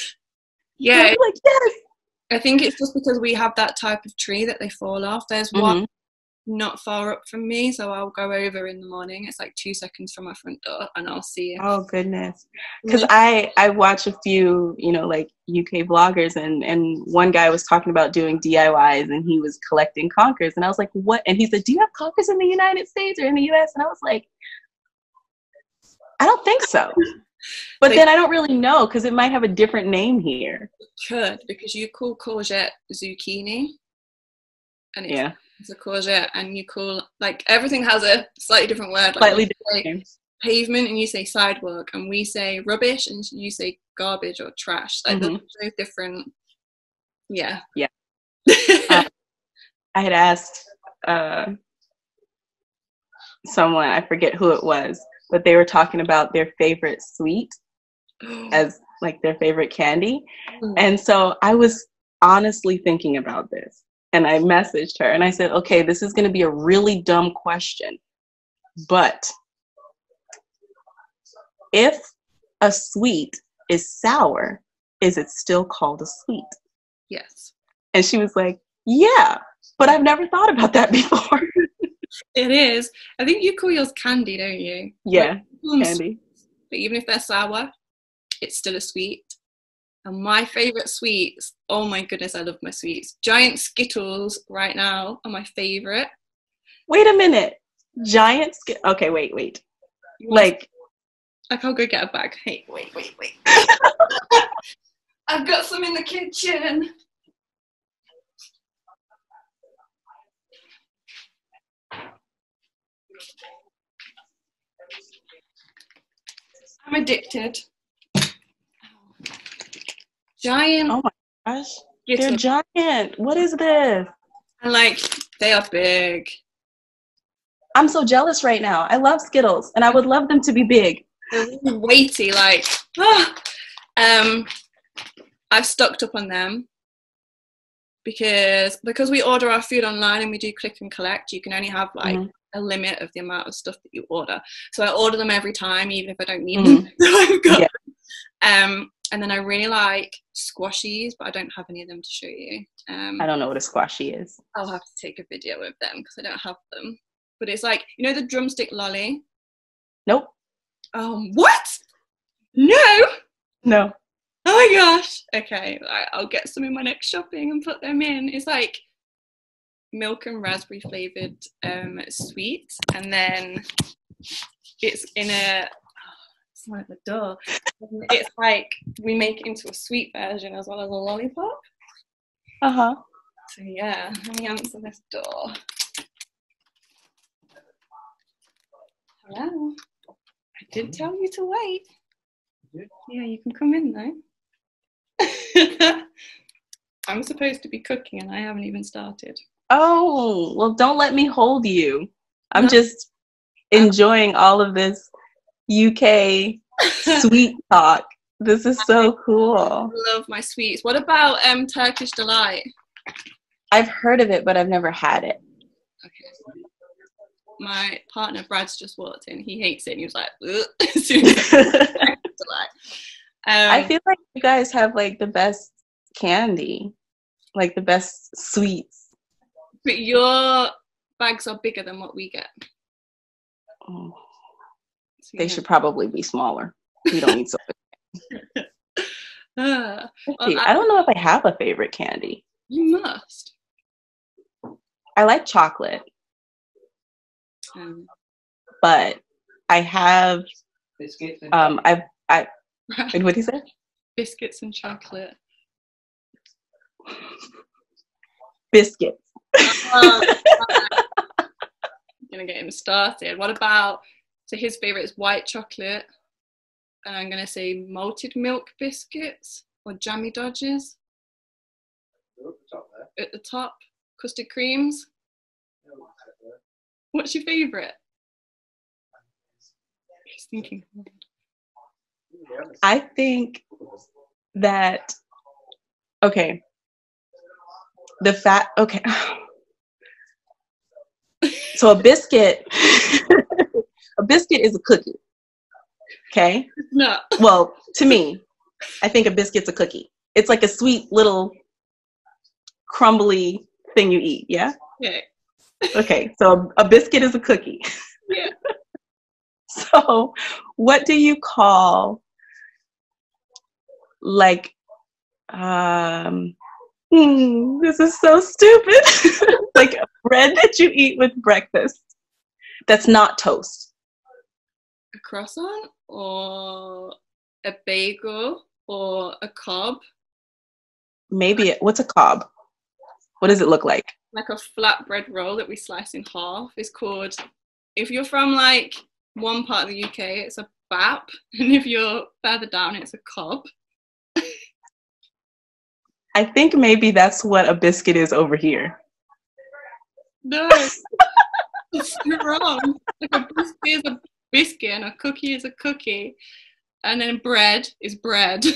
Yeah. like, yes. I think it's just because we have that type of tree that they fall off. There's mm-hmm. one not far up from me, so I'll go over in the morning. It's like two seconds from my front door, and I'll see it. Oh goodness! Because I I watch a few you know like UK vloggers, and and one guy was talking about doing DIYs, and he was collecting conkers, and I was like, what? And he said, do you have conkers in the United States or in the US? And I was like, I don't think so. *laughs* But then I don't really know because it might have a different name here. It could because you call courgette zucchini, and it's, yeah, it's a courgette, and you call like everything has a slightly different word. Like slightly different. Pavement, and you say sidewalk, and we say rubbish, and you say garbage or trash. Like mm-hmm. different. Yeah. Yeah. uh, *laughs* I had asked uh, someone, I forget who it was, but they were talking about their favorite sweet as like their favorite candy. Mm. And so I was honestly thinking about this and I messaged her and I said, okay, this is going to be a really dumb question, but if a sweet is sour, is it still called a sweet? Yes. And she was like, yeah, but I've never thought about that *laughs* before. it is. I think you call yours candy, don't you? Yeah, like, candy. But even if they're sour, it's still a sweet. And my favorite sweets, oh my goodness, I love my sweets. Giant Skittles right now are my favorite. Wait a minute. giant skin. Okay, wait, wait. Like, like I'll go get a bag. Hey, wait, wait, wait. *laughs* I've got some in the kitchen. I'm addicted. Giant. oh my gosh, they're giant. What is this? And like they are big. I'm so jealous right now. I love Skittles, and I would love them to be big. They're really weighty. Like, ah. um, I've stocked up on them because because we order our food online and we do click and collect. You can only have like Mhm. a limit of the amount of stuff that you order. So I order them every time, even if I don't need Mhm. them. *laughs* so I've got Yeah. um, and then I really like squashies, but I don't have any of them to show you. Um, I don't know what a squashy is. I'll have to take a video of them because I don't have them. But it's like you know the drumstick lolly. Nope. Um, what? No. No. Oh my gosh. Okay, I'll get some in my next shopping and put them in. It's like milk and raspberry flavored um, sweet, and then it's in a. Someone at the door. It's like we make it into a sweet version as well as a lollipop. Uh huh. So yeah, let me answer this door. Hello. I did tell you to wait. Yeah, you can come in though. *laughs* I'm supposed to be cooking and I haven't even started. Oh, well, don't let me hold you. I'm No. just enjoying all of this UK sweet *laughs* talk. This is so cool. Love my sweets. What about um Turkish delight? I've heard of it, but I've never had it. Okay. My partner Brad's just walked in. He hates it. And he was like, "Ugh," *laughs* as soon as *laughs* I delight. Um, I feel like you guys have like the best candy, like the best sweets. But your bags are bigger than what we get. Oh, So, they should probably be smaller. We don't need so. Let's *laughs* see. I don't know if I have a favorite candy. you must. I like chocolate, Um, but I have Biscuits. and um I've I what did he say? biscuits and chocolate. Biscuits. *laughs* Gonna get him started. What about? So his favorite is white chocolate, and I'm gonna say malted milk biscuits or Jammie Dodgers chocolate. Top there. at the top, custard creams. Yeah, we'll set there. What's your favorite? He's thinking. Ooh, yeah, that's- I think that okay. The fat okay. *laughs* So a biscuit *laughs* a biscuit is a cookie. Okay? No. Well, to me, I think a biscuit's a cookie. It's like a sweet little crumbly thing you eat, yeah? Okay. Okay, so a, a biscuit is a cookie. Yeah. *laughs* So, what do you call like um hmm, this is so stupid. *laughs* like bread that you eat with breakfast that's not toast. A croissant or a bagel or a cob, Maybe it, what's a cob? What does it look like? like a flatbread roll that we slice in half, is called. If you're from like one part of the UK, it's a bap, *laughs* and if you're further down, it's a cob. I think maybe that's what a biscuit is over here. No, *laughs* it's wrong. Like a biscuit is a biscuit, and a cookie is a cookie, and then bread is bread. *laughs*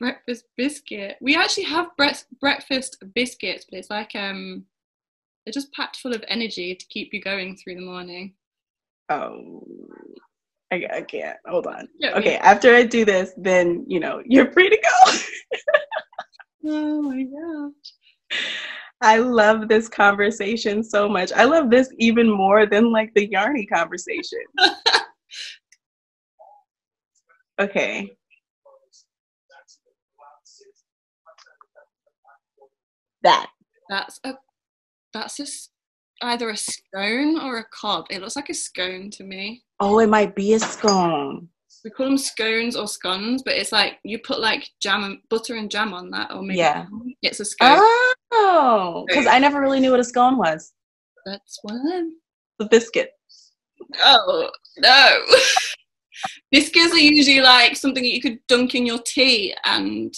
breakfast biscuit. We actually have bre- breakfast biscuits, but it's like um, they're just packed full of energy to keep you going through the morning. Oh, I, I can't. Hold on. Yeah, Okay, after I do this, then you know you're free to go. *laughs* Oh my gosh. I love this conversation so much. I love this even more than like the Yarny conversation. *laughs* okay. That. That's a that's a s- either a scone or a cob. It looks like a scone to me. Oh, it might be a scone. We call them scones or scones, but it's like you put like jam and butter and jam on that, or maybe Yeah. it's a scone. Ah! Oh, because I never really knew what a scone was. That's one. The biscuit. Oh no. *laughs* Biscuits are usually like something that you could dunk in your tea, and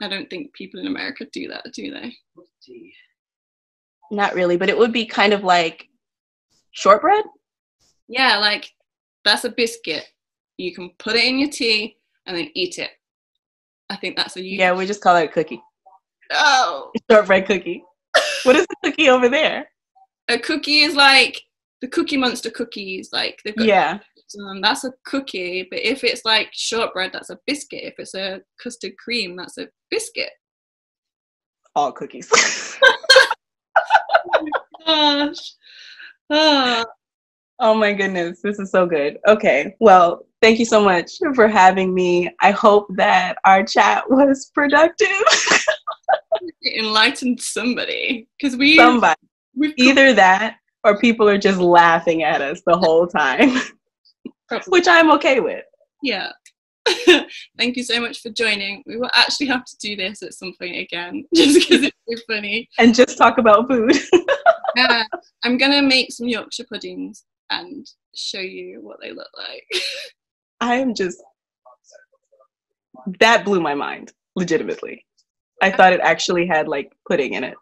I don't think people in America do that, do they? Not really, but it would be kind of like shortbread. Yeah, like that's a biscuit. You can put it in your tea and then eat it. I think that's a Yeah, we just call it a cookie. Oh, Shortbread cookie. What is the cookie over there? a cookie is like the Cookie Monster cookies. Like they've got Yeah. um, that's a cookie. But if it's like shortbread, that's a biscuit. If it's a custard cream, that's a biscuit. All cookies. *laughs* Gosh. Ah. *sighs* oh my goodness, this is so good. Okay, well, thank you so much for having me. I hope that our chat was productive. *laughs* Enlightened somebody because we Somebody. we've Either that or people are just laughing at us the whole time, which I'm okay with. yeah. *laughs* Thank you so much for joining. We will actually have to do this at some point again, *laughs* just because it's so funny. And just talk about food. *laughs* Yeah, I'm gonna make some Yorkshire puddings and show you what they look like. I am just, that blew my mind, legitimately. I thought it actually had like pudding in it.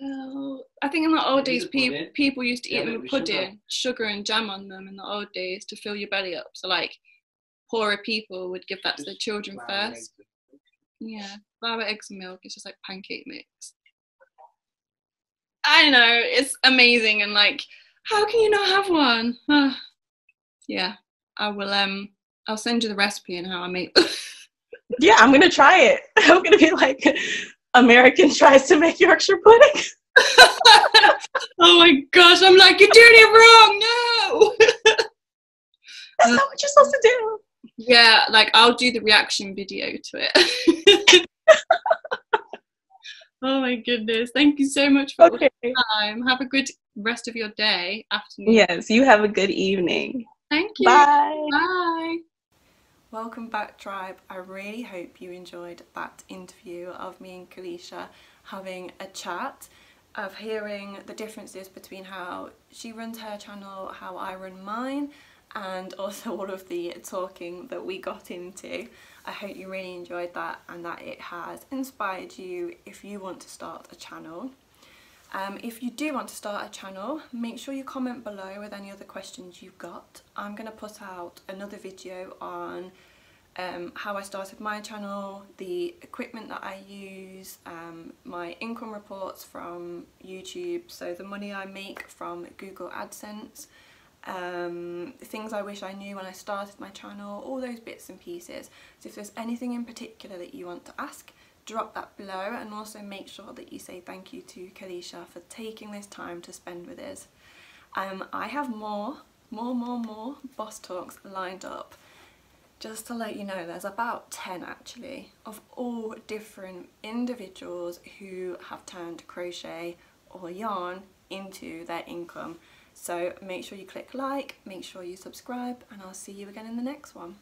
Well, I think in the old days, Use pe- pudding. people used to eat Yeah, them with pudding, sugar and jam on them in the old days to fill your belly up. So, like, poorer people would give that to their children first. eggs. Yeah, flour, eggs, and milk. It's just like pancake mix. I know it's amazing, and like, how can you not have one? Ah, *sighs* yeah, I will. Um, I'll send you the recipe and how I make. *laughs* Yeah, I'm gonna try it. *laughs* I'm gonna be like, American tries to make Yorkshire pudding. *laughs* oh my gosh! I'm like, you're doing it wrong. No. That's not what you're supposed to do. Yeah, like I'll do the reaction video to it. *laughs* oh my goodness. Thank you so much for Okay. your time. Have a good rest of your day, afternoon. Yes, you have a good evening. Thank you. Bye. Bye. Welcome back, tribe. I really hope you enjoyed that interview of me and Caleisha having a chat, of hearing the differences between how she runs her channel, how I run mine, and *laughs* also all of the talking that we got into. I hope you really enjoyed that and that it has inspired you if you want to start a channel. Um, if you do want to start a channel, make sure you comment below with any other questions you've got. I'm going to put out another video on um, how I started my channel, the equipment that I use, um, my income reports from YouTube, so the money I make from Google AdSense, um, things I wish I knew when I started my channel, all those bits and pieces. So if there's anything in particular that you want to ask, drop that below and also make sure that you say thank you to Caleisha for taking this time to spend with us. Um, I have more, more, more, more boss talks lined up. Just to let you know, there's about 10 actually, of all different individuals who have turned crochet or yarn into their income. So make sure you click like, make sure you subscribe, and I'll see you again in the next one.